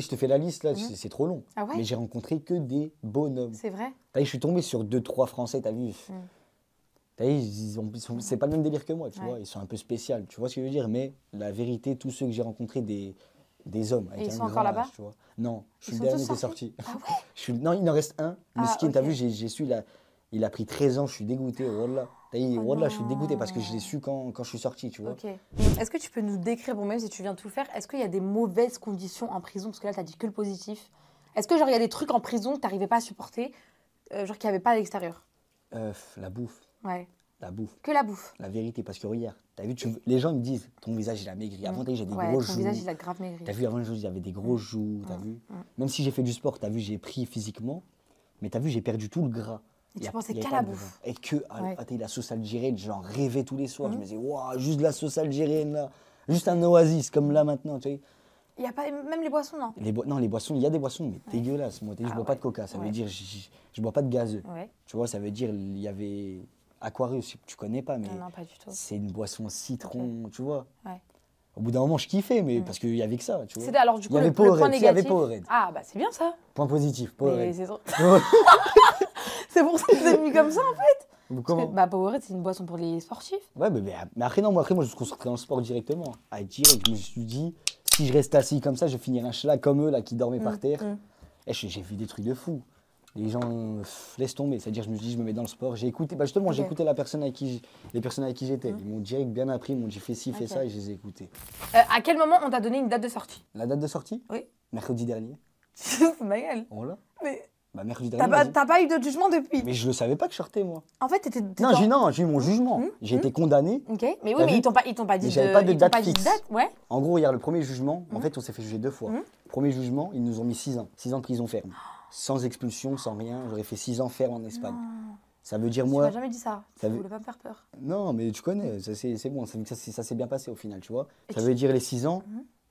je te fais la liste là, c'est- trop long. Ah ouais Mais j'ai rencontré que des bonhommes. C'est vrai T'as vu, je suis tombé sur deux, trois Français, t'as vu. Mhm. T'as vu, c'est pas le même délire que moi, tu Ouais. vois. Ils sont un peu spéciaux, tu vois ce que je veux dire. Mais la vérité, tous ceux que j'ai rencontrés, des, des hommes. Avec Et ils un sont encore là-bas. Non, je suis le dernier qui est sorti. Ah ouais Je suis, non, il en reste un. Ah, Mesquine, t'as ok. vu, j'ai su, il a, il a pris 13 ans, je suis dégoûté. Wallah. T'as vu, Oh wallah, je suis dégoûté parce que je l'ai su quand, quand je suis sorti, tu vois. Ok. Est-ce que tu peux nous décrire, bon, même si tu viens de tout faire, est-ce qu'il y a des mauvaises conditions en prison? Parce que là, tu as dit que le positif. Est-ce que, genre, il y a des trucs en prison que tu n'arrivais pas à supporter, euh, genre qu'il n'y avait pas à l'extérieur? Euh, la bouffe, Ouais. la bouffe. Que la bouffe. La vérité, parce que regarde, t'as vu, tu, les gens me disent, ton visage il a maigri. Avant, t'as vu, j'ai des ouais, gros ton joues. visage, il a grave maigri. T'as vu, avant, avait des gros joues, t'as Mm, vu. mm. Même si j'ai fait du sport, t'as vu, j'ai pris physiquement. Mais t'as vu, j'ai perdu tout le gras. Et tu a- pensais qu'à la bouffe. Et que, ah, Ouais. eu la sauce algérienne, j'en rêvais tous les soirs. Je me disais, waouh, juste la sauce algérienne là. Juste un oasis comme là maintenant, tu sais. Il y a pas même les boissons, non? Les boi- non, les boissons, il y a des boissons, mais dégueulasses. Moi, je Ah bois pas ouais. de coca, ça Ouais. veut dire, je, je, bois pas de gazeux. Ouais. Tu vois, ça veut dire, il y avait Aquarius, tu connais pas, mais Non, non, pas du tout. c'est une boisson citron, tu vois. Ouais. Au bout d'un moment, je kiffais, mais Mm. parce qu'il y avait que ça, tu vois. Alors du Il coup y avait le, le point il y avait négatif. Powerade. Ah bah c'est bien ça. Point positif, Powerade. Mais c'est trop- c'est pour ça que c'est mis comme ça en fait. Comment que, bah Powerade c'est une boisson pour les sportifs. Ouais, mais, après, non, moi, après, moi, je me concentré dans le sport directement. À je me suis dit, si je reste assis comme ça, je vais finir un schlag comme eux, là, qui dormaient par terre. mm. Et j'ai vu des trucs de fou. Les gens, pff, laisse tomber. C'est-à-dire, je me suis dit, je me mets dans le sport. J'ai écouté, bah, justement, j'ai écouté la personne avec qui, les personnes avec qui j'étais. Mm. Ils m'ont direct bien appris, ils m'ont dit, fais ci, fais ça, et je les ai écoutés. Euh, à quel moment on t'a donné une date de sortie? La date de sortie? Oui. Mercredi dernier. C'est ma gueule. On l'a Mais Bah, mercredi T'as dernier. pas, vas-y. t'as pas eu de jugement depuis? Mais je le savais pas que je sortais, moi. En fait, t'étais. Non, j'ai non, j'ai eu mon jugement. Hum, J'ai hum. été condamné. Ok, mais oui, mais vu ils t'ont pas, ils t'ont pas dit j'avais pas de date pas dit de fixe. date, ouais. En gros, regarde, le premier jugement, en Hum. fait, on s'est fait juger deux fois. Premier jugement, ils nous ont mis 6 ans. 6 ans de prison ferme. Sans expulsion, sans rien. J'aurais fait 6 ans ferme en Espagne. Non, Ça veut dire, tu moi. m'as jamais dit ça. ça Tu veut- voulais pas me faire peur. Non, mais tu connais, ça, c'est bon, ça, ça, s'est- ça s'est bien passé au final, tu vois. Et Ça tu- veut dire les 6 ans.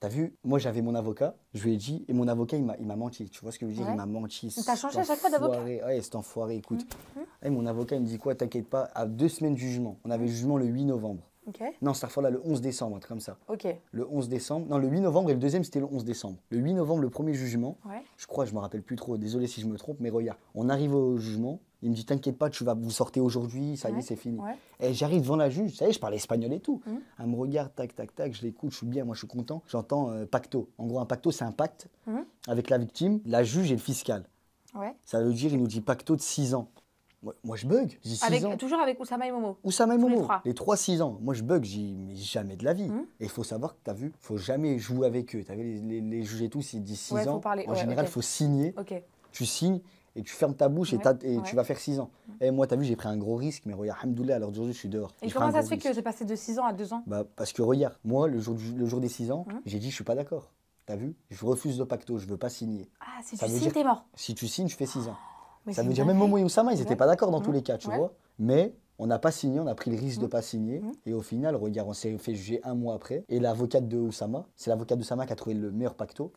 T'as vu, moi j'avais mon avocat, je lui ai dit, et mon avocat il m'a menti, tu vois ce que je veux dire, Ouais. il m'a menti. T'as changé à chaque fois d'avocat? Ouais, cet enfoiré, écoute. Mhm. Et mon avocat il me dit quoi, t'inquiète pas, à deux semaines de jugement, on avait le jugement le 8 novembre. Ok, Non, cette fois-là, le 11 décembre, un truc comme ça. ok, Le 11 décembre, non, le 8 novembre et le deuxième c'était le 11 décembre. Le 8 novembre, le premier jugement, ouais. je crois, je me rappelle plus trop, désolé si je me trompe, mais regarde, on arrive au jugement, il me dit t'inquiète pas, tu vas vous sortir aujourd'hui, ça y est, c'est fini. ouais. Et j'arrive devant la juge, ça y est, je parle espagnol et tout. Mhm. Elle me regarde, tac, tac, tac, je l'écoute, je suis bien, moi je suis content. J'entends euh, pacto. En gros, un pacto, c'est un pacte Mhm. avec la victime, la juge et le fiscal. Ouais. Ça veut dire, il nous dit pacto de 6 ans. Moi, moi, je bug, j'ai 6 ans. toujours avec Oussama et Momo. Oussama et tous les Momo, trois. les 3-6 ans. Moi, je bug, j'ai mais jamais de la vie. Mhm. Et il faut savoir que tu as vu, faut jamais jouer avec eux. Tu vu, les, les, les juges et tout, s'ils disent 6 Ouais, faut ans, parler, en général, il faut signer. Tu signes et tu fermes ta bouche et, Ouais, ouais. tu vas faire 6 ans. Et moi, tu as vu, j'ai pris un gros risque, mais regarde, Hamdoullah, alors d'aujourd'hui, je suis dehors. Et comment ça se fait risque. que c'est passé de 6 ans à 2 ans? Bah, parce que regarde, moi, le jour, du- le jour des 6 ans, Mhm. j'ai dit, je suis pas d'accord. T'as vu? Je refuse le pacto, je veux pas signer. Ah, si Ça tu signes, t'es mort. Si tu signes, je fais 6 ans. Mais ça veut dire même. Momo et Oussama, ils n'étaient Ouais. pas d'accord dans tous les cas, tu Ouais. vois. Mais on n'a pas signé, on a pris le risque de Mhm. pas signer. Mhm. Et au final, regarde, on s'est fait juger un mois après. Et l'avocate de Oussama, c'est l'avocate d'Oussama qui a trouvé le meilleur pacto.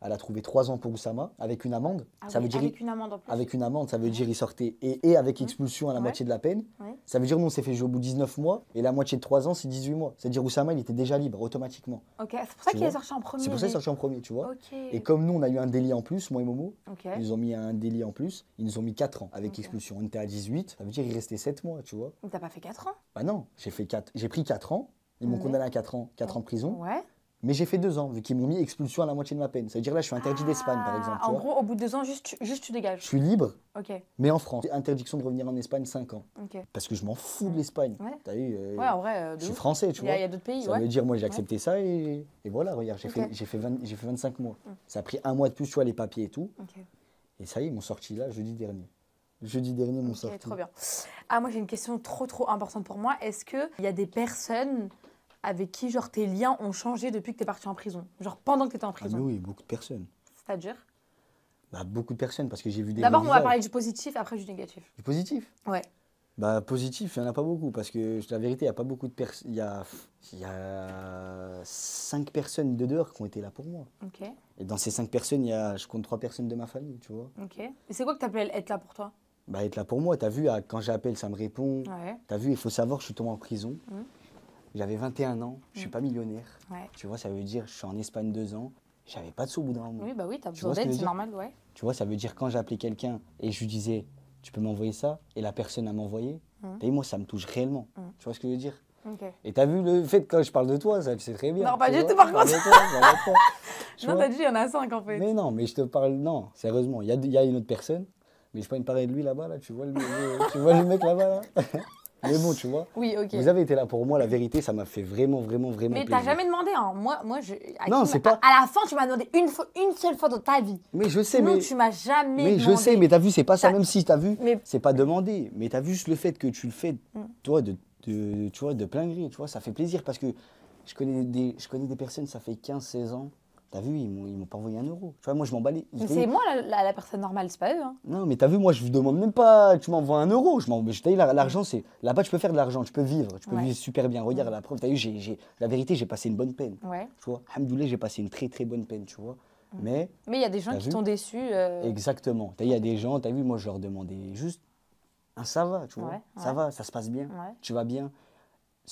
Elle a trouvé 3 ans pour Oussama, avec une amende. Ah ça oui, veut dire avec une amende en plus. avec une amende, ça veut dire il sortait et, et avec expulsion à la Ouais. moitié de la peine. Ouais. Ça veut dire nous, on s'est fait jouer au bout de 19 mois et la moitié de 3 ans, c'est 18 mois. C'est-à-dire Oussama, il était déjà libre automatiquement. C'est pour ça qu'il est sorti en premier. C'est pour ça qu'il est sorti en premier, tu vois. Et comme nous, on a eu un délit en plus, moi et Momo, ils nous ont mis un délit en plus, ils nous ont mis 4 ans avec expulsion. On était à 18, ça veut dire il restait 7 mois, tu vois. T'as pas fait 4 ans? Bah non, j'ai fait 4, j'ai pris 4 ans, ils m'ont Ouais. condamné à 4 ans, 4 ans de prison, Ouais. mais j'ai fait 2 ans, vu qu'ils m'ont mis expulsion à la moitié de ma peine. Ça veut dire là, je suis interdit d'Espagne, par Ah, exemple, En gros, au bout de 2 ans, juste, tu- juste tu Je dégages. suis libre, Ok. mais en France. Interdiction de revenir en Espagne 5 ans. Ok. Parce que je m'en fous de l'Espagne. Ouais. T'as euh, Ouais, en vrai, euh, Je suis ouf. français, tu vois. il y a d'autres pays, Ça ouais. veut dire, moi, j'ai accepté ça et, et voilà, regarde, j'ai Ok. fait, fait, 20 j'ai fait 25 mois. Mm. Ça a pris un mois de plus, tu vois, les papiers et tout. Ok, Et ça y est, ils m'ont sorti là, jeudi dernier. Jeudi dernier, ils m'ont Ok, sorti. trop bien. Ah, moi, j'ai une question trop, trop importante pour moi. Est-ce qu'il y a des personnes avec qui, genre, tes liens ont changé depuis que t'es parti en prison? Genre, pendant que t'étais en Ah, mais prison oui, beaucoup de personnes. C'est-à-dire? Bah, beaucoup de personnes, parce que j'ai vu des. D'abord, on va parler du positif, après du négatif. Du positif? Ouais. Bah, positif, il n'y en a pas beaucoup, parce que la vérité, il n'y a pas beaucoup de personnes. Il y a, y a 5 personnes de dehors qui ont été là pour moi. Ok, Et dans ces 5 personnes, y a, je compte 3 personnes de ma famille, tu vois. ok. Et c'est quoi que t'appelles être là pour toi? Bah, être là pour moi, t'as vu, à- quand j'appelle, ça me répond. Ouais, T'as vu, il faut savoir, je suis tombé en prison. Mhm. J'avais 21 ans, je suis Mhm. pas millionnaire. ouais. Tu vois, ça veut dire, je suis en Espagne deux ans, j'avais pas de sous au bout d'un moment. Oui, bah oui, t'as Tu besoin que d'aide, c'est normal, ouais. Tu vois, ça veut dire quand j'appelais quelqu'un et je lui disais, tu peux m'envoyer ça, et la personne a m'envoyé, Mhm. et moi, ça me touche réellement. Tu vois ce que je veux dire? Ok. Et t'as vu le fait que quand je parle de toi, ça, tu sais très bien. Non, pas tu du tout, par contre. toi. Tu Non, t'as dit, il y en a 5 en fait. Mais non, mais je te parle, non, sérieusement, il y a, il y a une autre personne, mais je pas me parler de lui là-bas, là, tu vois le, tu vois le mec là-bas, là Mais bon, tu vois, Oui, ok. vous avez été là pour moi, la vérité, ça m'a fait vraiment, vraiment, vraiment Mais t'as jamais demandé, hein. Moi, moi je. à Non, c'est pas- À la fin, tu m'as demandé une, fois, une seule fois dans ta vie. Mais je sais, Sinon, mais, tu m'as jamais mais je sais, mais t'as vu, c'est pas ça, même si t'as vu, Mais c'est pas demandé, mais t'as vu juste le fait que tu le fais, Mm. toi, de, de, tu vois, de plein gré, tu vois, ça fait plaisir parce que je connais des, je connais des personnes, ça fait 15, 16 ans, t'as vu, ils m'ont pas envoyé un euro. Tu vois, moi, je m'en bats les- mais c'est moi la, la- la personne normale, c'est pas eux. Hein. Non, mais t'as vu, moi, je vous demande même pas, tu m'envoies un euro. Je m'en, l'argent, c'est. Là-bas, tu peux faire de l'argent, tu peux vivre, tu peux Ouais. vivre super bien. Regarde, la preuve, t'as vu, j'ai, la vérité, j'ai passé une bonne peine. Ouais. Tu vois, j'ai passé une très, très bonne peine, tu vois. Mais, Mais il y a des gens qui t'ont déçu. euh, exactement. T'as vu, il y a des gens, t'as vu, moi, je leur demandais juste un ça va, tu vois. Ça va, ça se passe bien, tu vas bien.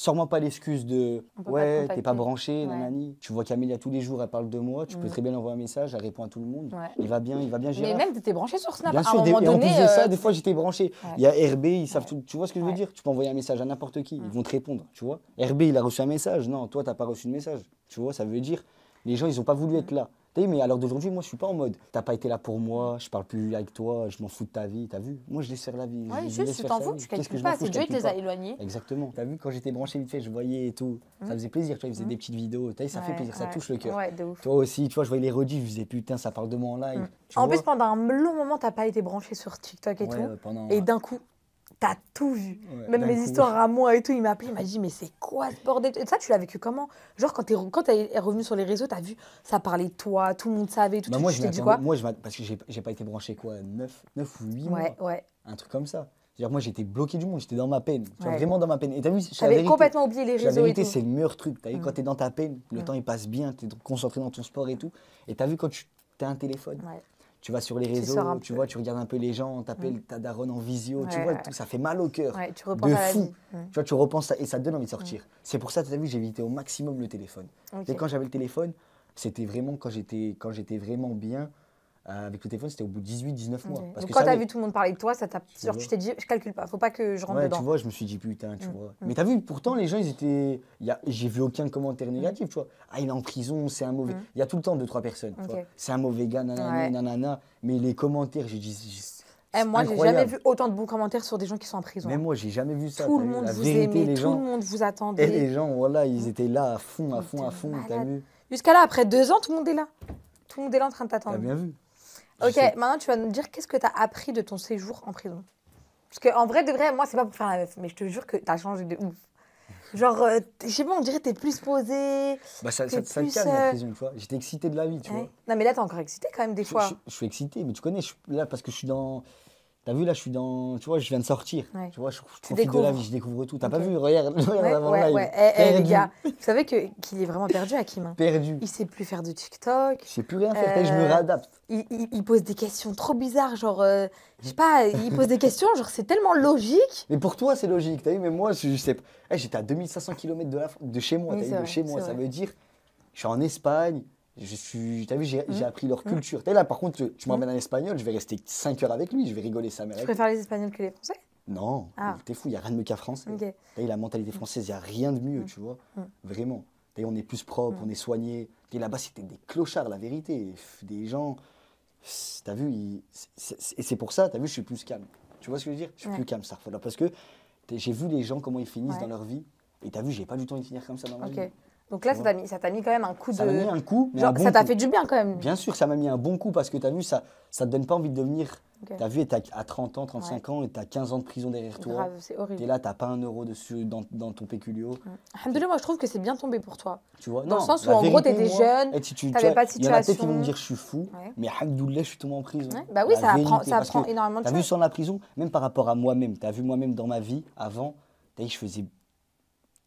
Sors-moi pas l'excuse de ouais, t'es pas branché, Ouais. nanani. Tu vois Camélia tous les jours, elle parle de moi, tu peux Mhm. très bien envoyer un message, elle répond à tout le monde. Ouais. Il va bien, il va bien, Mais Gérard. même, t'étais branché sur Snap. Bien à sûr, un des- moment et en donné, plus de ça, euh, des fois j'étais branché. Ouais. Il y a RB, ils savent tout. Tu vois ce que je veux dire? Tu peux envoyer un message à n'importe qui, Mm. ils vont te répondre, tu vois? RB, il a reçu un message. Non, toi, t'as pas reçu de message. Tu vois, ça veut dire, les gens, ils ont pas voulu être là. Mais à l'heure d'aujourd'hui, moi, je suis pas en mode, t'as pas été là pour moi, je parle plus avec toi, je m'en fous de ta vie, t'as vu? Moi, je laisse faire la vie. Ouais, je juste, tu t'en fous, tu calcules pas. C'est Dieu qui les a éloignés. Exactement. T'as vu, quand j'étais branché vite fait, je voyais et tout. Ça faisait plaisir, tu vois, ils faisaient Mm. des petites vidéos. T'as vu, ça fait plaisir, ça touche le cœur. Ouais, de ouf. Toi aussi, tu vois, je voyais les rediffs, je disais putain, ça parle de moi en live. Tu En plus, pendant un long moment, t'as pas été branché sur TikTok et tout. pendant- Et d'un coup, t'as tout vu. Ouais, Même mes coup. histoires à moi et tout, il m'a appelé, il m'a dit, mais c'est quoi ce bordel? Et ça, tu l'as vécu comment? Genre, quand t'es quand t'es revenu sur les réseaux, t'as vu, ça parlait de toi, tout le monde savait, tout. Bah, moi, tu je dit quoi? moi, je parce que j'ai j'ai pas été branché quoi, 9, 9 ou 8 mois, Ouais, ouais. un truc comme ça. C'est-à-dire, moi, j'étais bloqué du monde, j'étais dans ma peine, tu vois, Ouais. vraiment dans ma peine. Et t'as vu, la J'avais complètement oublié les La réseaux et vérité, c'est le meilleur truc. T'as vu, Mm. quand t'es dans ta peine, le Mm. temps il passe bien, t'es concentré dans ton sport et tout. Et t'as vu, quand tu as un téléphone, Ouais. Tu vas sur les réseaux, tu vois, tu regardes un peu les gens, t'appelles Mm. ta daronne en visio, tu vois, ouais. tout, ça fait mal au cœur. Ouais, tu repenses de fou. Mm. Tu vois, tu repenses et ça te donne envie de sortir. C'est pour ça, tu as vu, j'ai évité au maximum le téléphone. Et quand j'avais le téléphone, c'était vraiment quand j'étais quand j'étais vraiment bien avec le téléphone, c'était au bout de 18, 19 mois. Parce Donc que quand t'as mais- vu tout le monde parler de toi, ça t'a. Genre, tu t'es dit, je calcule pas, faut pas que je rentre Ouais, dedans. tu vois, je me suis dit putain, tu Mm, vois. mm. Mais t'as vu, pourtant, les gens, ils étaient. y a- J'ai vu aucun commentaire négatif, tu vois. Ah, il est en prison, c'est un mauvais. Mm. Il y a tout le temps deux, trois personnes, tu vois. C'est un mauvais gars, nanana, Ouais. nanana. Mais les commentaires, j'ai dit. Eh, moi, j'ai jamais vu autant de bons commentaires sur des gens qui sont en prison. Mais moi, j'ai jamais vu ça. tout t'as le monde vous aimait, les tout le monde vous Et les attendait. gens, voilà, ils étaient là à fond, à fond, à fond, t'as vu Jusqu'à là, après deux ans, tout le monde est là. Tout le monde est là en train de T'as t'attendre. bien vu Ok, maintenant tu vas nous dire qu'est-ce que tu as appris de ton séjour en prison? Parce qu'en vrai, de vrai, moi, c'est pas pour faire la meuf, mais je te jure que tu as changé de ouf. Genre, euh, je sais pas, on dirait que t'es plus posé. Bah, ça, ça, ça plus, calme la prison, tu vois. J'étais excité de la vie, tu Ouais. vois. Non, mais là, t'es encore excité quand même des Je, fois. je- je suis excité, mais tu connais, je, là, parce que je suis dans. T'as vu, là, je suis dans. Tu vois, je viens de sortir. Ouais. Tu vois, je, je profite de la vie, je découvre tout. T'as Ok. pas vu Regarde, regarde Ouais, avant ouais, ouais. Eh, eh, les gars, vous savez que- qu'il est vraiment perdu, Hakim. hein. Perdu. Il sait plus faire de TikTok. Je sais plus rien faire, je me Euh, réadapte. Il, il- il pose des questions trop bizarres, genre, euh, je sais pas, il pose des questions, genre, c'est tellement logique. Mais pour toi, c'est logique, t'as vu, mais moi, je, je sais pas. Eh, J'étais à 2500 km de, la, de chez moi, Oui, t'as vu, de vrai, chez moi. Ça vrai. veut dire, je suis en Espagne. Je suis, t'as vu, j'ai j'ai Mhm. appris leur Mhm. culture. Vu, là, par contre, tu, tu Mhm. m'emmènes en espagnol, je vais rester 5 heures avec lui, je vais rigoler sa mère. Tu préfères les Espagnols que les Français? Non, Ah. t'es fou, il n'y a rien de mieux qu'un français. Ok. T'as la mentalité française, il n'y a rien de mieux, tu vois. Vraiment. T'as on est plus propre, on est soigné. Et là-bas, c'était des clochards, la vérité. Des gens. T'as vu, ils- et c'est pour ça, t'as vu, je suis plus calme. Tu vois ce que je veux dire? Je suis Ouais. plus calme, ça. Parce que t'es- j'ai vu les gens, comment ils finissent Ouais. dans leur vie. Et t'as vu, j'ai pas du tout envie de finir comme ça dans ma vie. Donc là, ça t'a mis, ça t'a mis quand même un coup Ça m'a mis de. un coup, mais un Genre, bon ça t'a coup. fait du bien quand même. Bien sûr, ça m'a mis un bon coup parce que t'as vu, ça, ça te donne pas envie de devenir. Ok. T'as vu, t'as à 30 ans, 35 ans, et t'as 15 ans de prison derrière toi. Grave, c'est T'es horrible. là, t'as pas un euro dessus dans, dans ton péculio. Alhamdoulilah, moi je trouve que c'est bien tombé pour toi. Tu vois Dans le Non, sens où, en gros, t'étais jeune, et si tu- tu t'avais vois, pas de Il y en a peut-être qui vont me situation. dire je suis fou, Ouais. mais alhamdoulilah, je suis tombé en prison. Ouais, Bah oui, La ça apprend, vérité, ça parce apprend énormément de T'as vu choses. sans la prison, même par rapport à moi-même, t'as vu moi-même dans ma vie avant, t'as vu, je faisais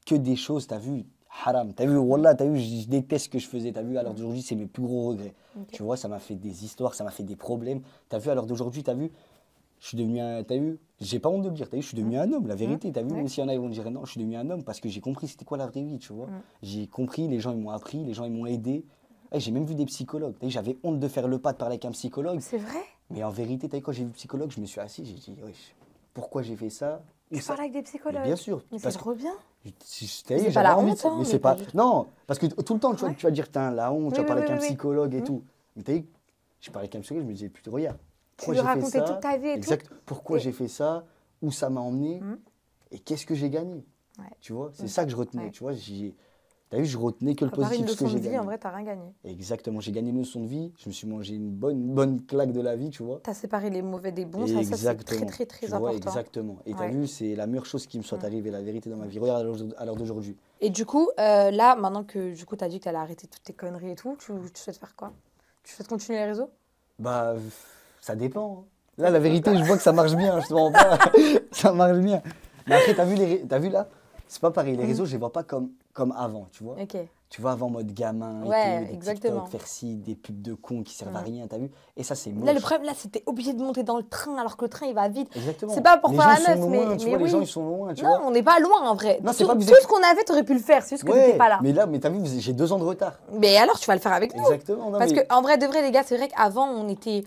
que des choses, t'as vu, haram. T'as vu, wallah, t'as vu, je je déteste ce que je faisais, t'as vu, à l'heure d'aujourd'hui, c'est mes plus gros regrets. Tu vois, ça m'a fait des histoires, ça m'a fait des problèmes. T'as vu, à l'heure d'aujourd'hui, t'as vu, je suis devenu un. T'as vu, j'ai pas honte de le dire, t'as vu, je suis devenu un homme, la vérité. T'as vu, Mmh. Même s'il y en a, ils vont me dire non, je suis devenu un homme parce que j'ai compris c'était quoi la vraie vie, tu vois. Mm. J'ai compris, les gens, ils m'ont appris, les gens, ils m'ont aidé. Eh, j'ai même vu des psychologues. T'as vu, J'avais honte de faire le pas de parler avec un psychologue. C'est vrai? Mais en vérité, t'as vu, quand j'ai vu le psychologue, je me suis assis, j'ai dit, pourquoi j'ai fait ça? Tu ça parles avec des psychologues? Bien sûr. Mais. Si- j'avais la envie honte, de- hein, mais c'est pas tout. Non, parce que tout le temps, tu, vois, tu vas dire, t'as la honte, tu Oui, vas oui, parler oui, avec un psychologue et Mhm. tout. Mais t'as vu, je parlais avec un psychologue, je me disais, putain, regarde. Tu pourquoi j'ai fait ça toute ta vie et Exact. Pourquoi Et- j'ai fait ça Où ça m'a emmené Mhm. Et qu'est-ce que j'ai gagné Ouais. Tu vois, c'est Mhm. ça que je retenais. Tu vois, j'ai. T'as vu, je retenais que le. Préparer une positif ce leçon de vie, en gagné. vrai, t'as rien gagné. Exactement, j'ai gagné une leçon de vie. Je me suis mangé une bonne, bonne claque de la vie, tu vois. T'as séparé les mauvais des bons, ça, ça c'est très très très tu vois, important. exactement. Et t'as Ouais. vu, c'est la meilleure chose qui me soit Mhm. arrivée, la vérité dans ma vie. Regarde à l'heure- d'aujourd'hui. Et du coup, euh, là, maintenant que du coup, t'as dit que t'allais arrêter toutes tes conneries et tout, tu, tu souhaites faire quoi? Tu souhaites continuer les réseaux? Bah, ça dépend. hein. Là, la vérité, je vois que ça marche bien, je te mens pas. ça marche bien. Mais après, t'as vu, les t'as vu là? C'est pas pareil. Les Mhm. réseaux, je les vois pas comme, comme avant, tu vois. Ok. Tu vois, avant, mode gamin, et Ouais, tout, des exactement. TikTok, faire ci, des pubs de cons qui servent à rien, t'as vu Et ça, c'est moche. Là, le problème, là, c'était obligé de monter dans le train alors que le train, il va vite. Exactement. c'est pas pour les faire la meuf, loin, mais- tu mais vois, les gens, ils sont loin, tu non, vois. on n'est pas loin en vrai. Non, c'est tout pas tout ce qu'on avait, t'aurais pu le faire, c'est juste que Ouais, t'étais pas là. mais là, mais t'as vu, j'ai deux ans de retard. Mais alors, tu vas le faire avec nous. Exactement. non, Parce mais- que en vrai, de vrai, les gars, c'est vrai qu'avant, on était.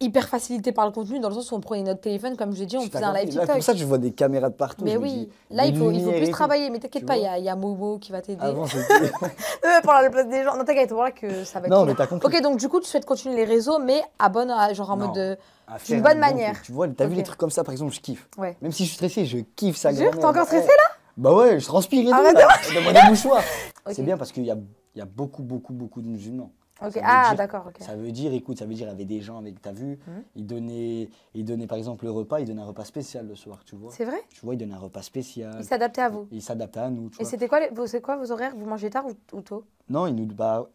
Hyper facilité par le contenu, dans le sens où on prenait notre téléphone, comme je l'ai dit, on Je faisait un live. Là, TikTok. Pour ça, je vois des caméras de partout. mais oui, dis, là, il faut, il faut plus tout. travailler. Mais t'inquiète pas, il y y a Momo qui va t'aider. Avant, c'était- pour la place des gens. Non, t'inquiète, voilà que ça va être. non, cool. mais t'as compris. Ok, donc du coup, tu souhaites continuer les réseaux, mais à bonne, genre en Non. mode. de- À D'une bonne bon manière. truc. Tu vois, t'as vu Ok. les trucs comme ça, par exemple, je kiffe. Ouais. Même si je suis stressé, je kiffe ça. Jure, t'es encore stressé, là? Bah ouais, je transpire et tout. Arrête là. Donne-moi des mouchoirs. C'est bien parce qu'il y a, il y a beaucoup, beaucoup, beaucoup de musulmans. Ah, d'accord, ok. Ça veut dire, écoute, ça veut dire, il y avait des gens avec, t'as vu, Mhm. ils, donnaient, ils donnaient par exemple le repas, ils donnaient un repas spécial le soir, tu vois. C'est vrai? Tu vois, ils donnaient un repas spécial. Il s'adaptait à vous. Ils s'adaptaient à nous, tu Et c'était quoi, les- quoi vos horaires? Vous mangez tard ou, ou tôt? Non, ils nous. Bah,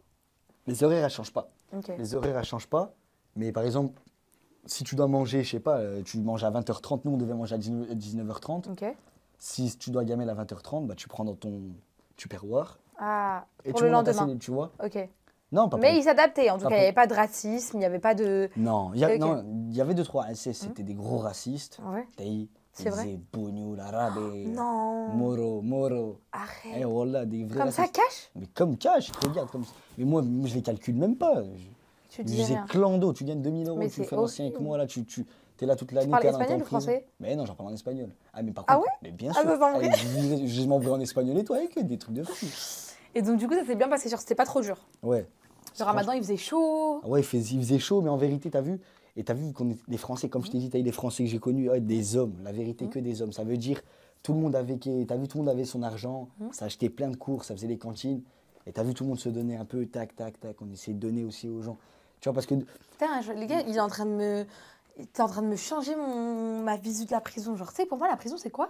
les horaires, elles changent pas. Les horaires, elles changent pas. Mais par exemple, si tu dois manger, je sais pas, euh, tu manges à 20h30, nous on devait manger à 19 19h30. Ok. Si tu dois gamer à 20h30, bah, tu prends dans ton tupperware Ah, et pour tu le lendemain. tu vois. Ok. Non, pas Mais pour- il s'adaptait, en tout pas cas, il n'y avait pas de racisme, il n'y avait pas de. Non, il y, avait deux, trois. c'est- C'était des gros racistes. Ouais. Ils C'est vrai disaient Bognou, l'arabe, Non. Moro, Moro. Arrête. Eh, voilà, des vrais Comme ça, cash Mais comme cash, regarde. Comme... Mais moi, je les calcule même pas. Je- Tu Je disais disais rien. clando, tu gagnes 2000 euros, Mais tu fais l'ancien avec moi, là, tu, tu es là toute l'année. parles t'es là, espagnol t'es ou français? Mais non, j'en parle en espagnol. Ah, mais par Ah contre, ouais? mais bien Ah, sûr. bah. Ah, je, je m'envoie en espagnol et toi avec des trucs de fou. Et donc, du coup, ça s'est bien passé, genre, c'était pas trop dur. Ouais. Le ramadan, il faisait chaud. Ah ouais, il faisait, il faisait chaud, mais en vérité, t'as vu Et t'as vu qu'on est les Français, comme je t'ai dit, t'as eu les Français que j'ai connus, ouais, des hommes. La vérité, Mmh. que des hommes. Ça veut dire, tout le monde avait, t'as vu, tout le monde avait son argent, Mmh. ça achetait plein de cours, ça faisait les cantines. Et t'as vu, tout le monde se donnait un peu, tac, tac, tac. On essayait de donner aussi aux gens. Tu vois, parce que Putain, je- les gars, il est en train de me. T'es en train de me changer mon... ma visu de la prison. Genre, tu sais, pour moi, la prison, c'est quoi?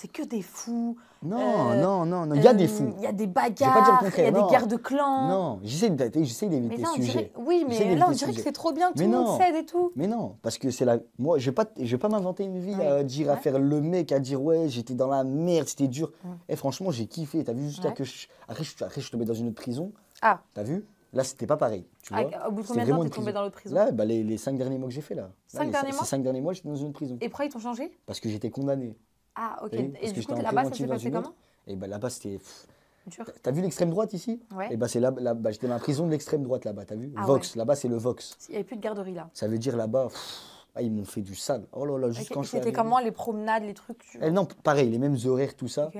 C'est que des fous. non, Euh, non, non, non, il y a des Euh, fous. Il y a des bagarres, il y a des guerres de clans. Non, j'essaie d'éviter ce sujet. Oui, mais là, on dirait que c'est trop bien, tout Mais le monde cède et tout. Mais non, parce que c'est la. Moi, je vais pas, je vais pas m'inventer une vie Oui. à dire, à faire le mec, à dire ouais, j'étais dans la merde, c'était dur. Ouais. Et franchement, j'ai kiffé. T'as vu jusqu'à Ouais. que je... après, je, après, je suis tombé dans une autre prison. Ah, T'as vu? Là, c'était pas pareil. Tu vois ah, au bout de combien de temps t'es tombé prison. dans l'autre prison? Là, bah, les, les cinq derniers mois que j'ai fait là. Là, Cinq les derniers ces mois? cinq derniers mois, j'étais dans une prison Et pourquoi ils t'ont changé? Parce que j'étais condamné. Ah, ok. Et que du coup, là-bas, ça s'est passé comment? Et bah là-bas, c'était. T'as vu l'extrême droite ici? Ouais. Et bah c'est là, là bah, j'étais dans la prison de l'extrême droite là-bas. T'as vu? Ah Vox. Là-bas, c'est le Vox. Il n'y avait plus de garderie là. Ça veut dire là-bas. ah, ils m'ont fait du sale. Oh là là, juste quand je C'était comment les promenades, les trucs tu- Eh non, pareil, les mêmes horaires, tout ça,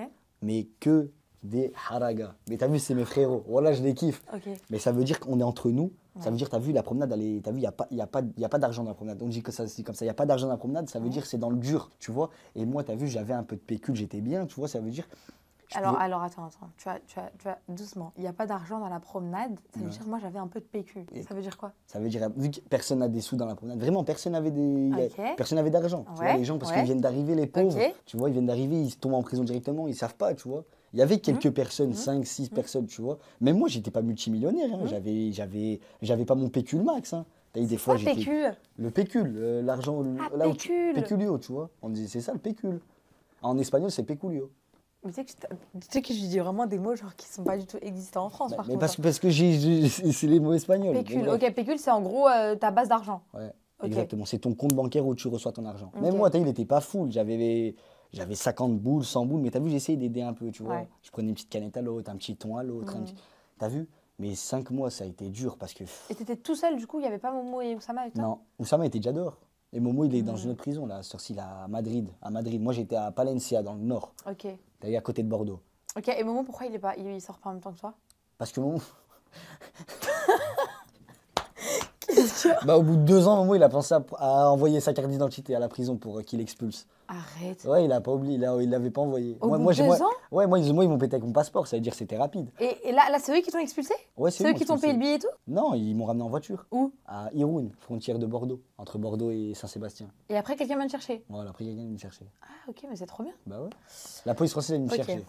mais que des haragas. Mais t'as vu, c'est mes frérots. Voilà, je les kiffe. Mais ça veut dire qu'on est entre nous. Ça veut dire, t'as vu, la promenade, elle est- t'as vu, il n'y a pas, y a pas, y a pas d'argent dans la promenade. On dit que ça, c'est comme ça, il n'y a pas d'argent dans la promenade, ça veut Ouais. dire c'est dans le dur, tu vois. Et moi, t'as vu, j'avais un peu de pécule, j'étais bien, tu vois, ça veut dire. Alors, pouvais- alors attends, attends. Tu as, tu as, tu as doucement. Il n'y a pas d'argent dans la promenade. Ça veut Ouais. dire moi j'avais un peu de PQ. Et- Ça veut dire quoi? Ça veut dire, vu que personne n'a des sous dans la promenade, vraiment, personne n'avait des, personne n'avait d'argent. Tu vois, les gens, parce qu'ils viennent d'arriver, les pauvres, tu vois, ils viennent d'arriver, ils tombent en prison directement, ils savent pas, tu vois. Il y avait quelques Mhm. personnes, 5, 6 personnes, tu vois. Même moi, j'étais pas multimillionnaire, hein. Mhm. j'avais, j'avais, j'avais pas mon pécule max. Hein. T'as eu des fois, j'étais. PQ. Le pécule, euh, l'argent. Ah, là où tu- pécule. Péculio, tu vois. On disait, c'est ça le pécule. En espagnol, c'est péculio. Mais tu sais que, tu sais que je dis vraiment des mots genre qui sont pas du tout existants en France Bah, par mais contre. parce, que- parce que j'ai, c'est les mots espagnols. hein. Pécule. Ok, pécule c'est en gros euh, ta base d'argent. Ouais, exactement. C'est ton compte bancaire où tu reçois ton argent. Ok. Même moi, t'as il était pas full. J'avais, j'avais 50 boules, 100 boules, mais t'as vu, j'essayais d'aider un peu, tu vois. Ouais. Je prenais une petite canette à l'autre, un petit thon à l'autre. Mhm. petit- T'as vu? Mais 5 mois, ça a été dur parce que. Et t'étais tout seul du coup, il n'y avait pas Momo et Oussama avec toi? Non, Oussama était déjà dehors. Et Momo, il est dans Mhm. une autre prison, là, là, à Madrid. À Madrid. Moi, j'étais à Palencia, dans le nord. Ok. T'as vu, à côté de Bordeaux. Ok, et Momo pourquoi il, est pas, il, il sort pas en même temps que toi? Parce que Momo. bah, au bout de deux ans, Momo, il a pensé à, à envoyer sa carte d'identité à la prison pour euh, qu'il expulse. Arrête. Ouais, il a pas oublié, il a- il l'avait pas envoyé. Au bout de j'ai- deux ans Ouais, moi, ils, moi, ils m'ont pété avec mon passeport, ça veut dire que c'était rapide. Et, et là, là c'est eux qui t'ont expulsé? Ouais, C'est eux qui t'ont payé le billet et tout? Non, ils m'ont ramené en voiture. Où? À Irun, frontière de Bordeaux, entre Bordeaux et Saint-Sébastien. Et après quelqu'un vient te chercher? Voilà, après, quelqu'un venu me chercher. Ah ok, mais c'est trop bien. Bah ouais. La police française est venue me Ok. chercher.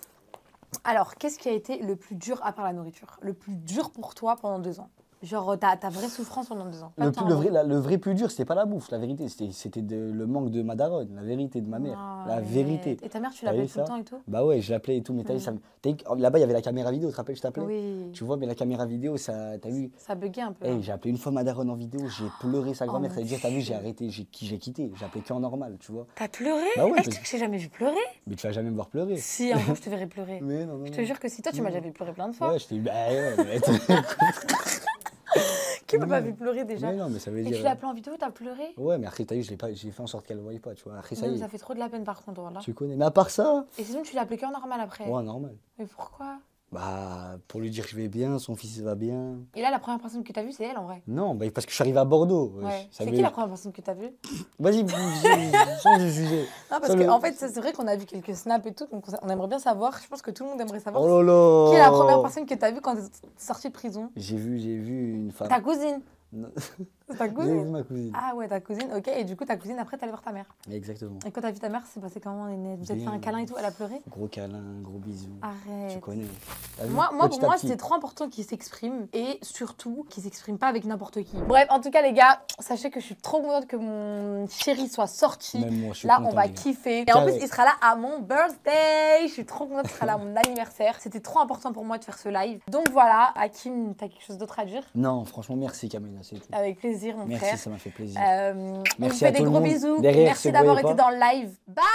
Alors, qu'est-ce qui a été le plus dur à part la nourriture? Le plus dur pour toi pendant deux ans? Genre, ta, ta vraie souffrance pendant deux ans. Pas Le, plus, le, vrai, la- le vrai plus dur, c'était pas la bouffe, la vérité. C'était, c'était de- le manque de ma daronne, la vérité de ma mère. Ah, la vérité. Et ta mère, tu T'as l'appelais vu tout le ça temps et tout Bah ouais, je l'appelais et tout, mais t'as vu, ça me- t'as vu que- là-bas, il y avait la caméra vidéo, tu te rappelles, je t'appelais Oui. Tu vois, mais la caméra vidéo, ça, t'as vu Ça buguait un peu. Hey, hein. j'ai appelé une fois ma daronne en vidéo, j'ai pleuré sa grand-mère. Oh, ça veut dire, t'as vu, j'ai arrêté, j'ai, qui j'ai quitté. J'ai appelé qu'en normal, tu vois. T'as pleuré Bah ouais, Eh, parce- que je t'ai jamais vu pleurer Mais tu vas jamais me voir pleurer. Si, un jour, je te verrai pleurer. Mais non, non, Je non. te jure que si toi, tu m'as déjà vu pleurer plein de fois. Ouais, je t'ai bah ouais, mais- Qui m'a pas vu pleurer déjà Mais non, mais ça veut Et tu l'as appelé en vidéo, t'as pleuré? Ouais, mais après, t'as vu, j'ai fait en sorte qu'elle ne voyait pas, tu vois. Après, ça Non, mais ça fait trop de la peine par contre, voilà. Tu connais. Mais à part ça, Et sinon, tu l'as appelé cœur normal après. ouais, normal. Mais pourquoi? Bah, pour lui dire que je vais bien, son fils va bien. Et là, la première personne que t'as vue, c'est elle en vrai. Non, bah, parce que je suis arrivé à Bordeaux. Ouais. Ça C'est qui la première personne que t'as vue? Vas-y, change de sujet. Non, parce Ça, que le- en fait, c'est vrai qu'on a vu quelques snaps et tout, donc on- aimerait bien savoir. Je pense que tout le monde aimerait savoir. Oh là là Qui est la première personne que t'as vue quand t'es sorti de prison? J'ai vu, j'ai vu une femme. Ta cousine. C'est ta J'ai vu cousine ma cousine. Ah ouais, ta cousine, ok. Et du coup, ta cousine, après, t'es allée voir ta mère. Exactement. Et quand t'as vu ta mère, c'est passé comment? Vous avez fait un câlin et tout Elle a pleuré? Gros câlin, gros bisou. Tu Arrête. connais. T'as vu? Moi, moi pour moi, c'était trop important qu'ils s'expriment et surtout qu'ils s'expriment pas avec n'importe qui. Bref, en tout cas, les gars, sachez que je suis trop contente que mon chéri soit sorti. Même moi, je suis Là, content, on va kiffer. Et en plus, il sera là à mon birthday. Je suis trop contente qu'il sera là à mon anniversaire. C'était trop important pour moi de faire ce live. Donc voilà, Hakim, t'as quelque chose d'autre à dire? Non, franchement, merci c'est tout. Avec plaisir, Merci, ça m'a fait plaisir. Euh, Merci on vous fait des gros bisous. Merci d'avoir été dans le live. Bye!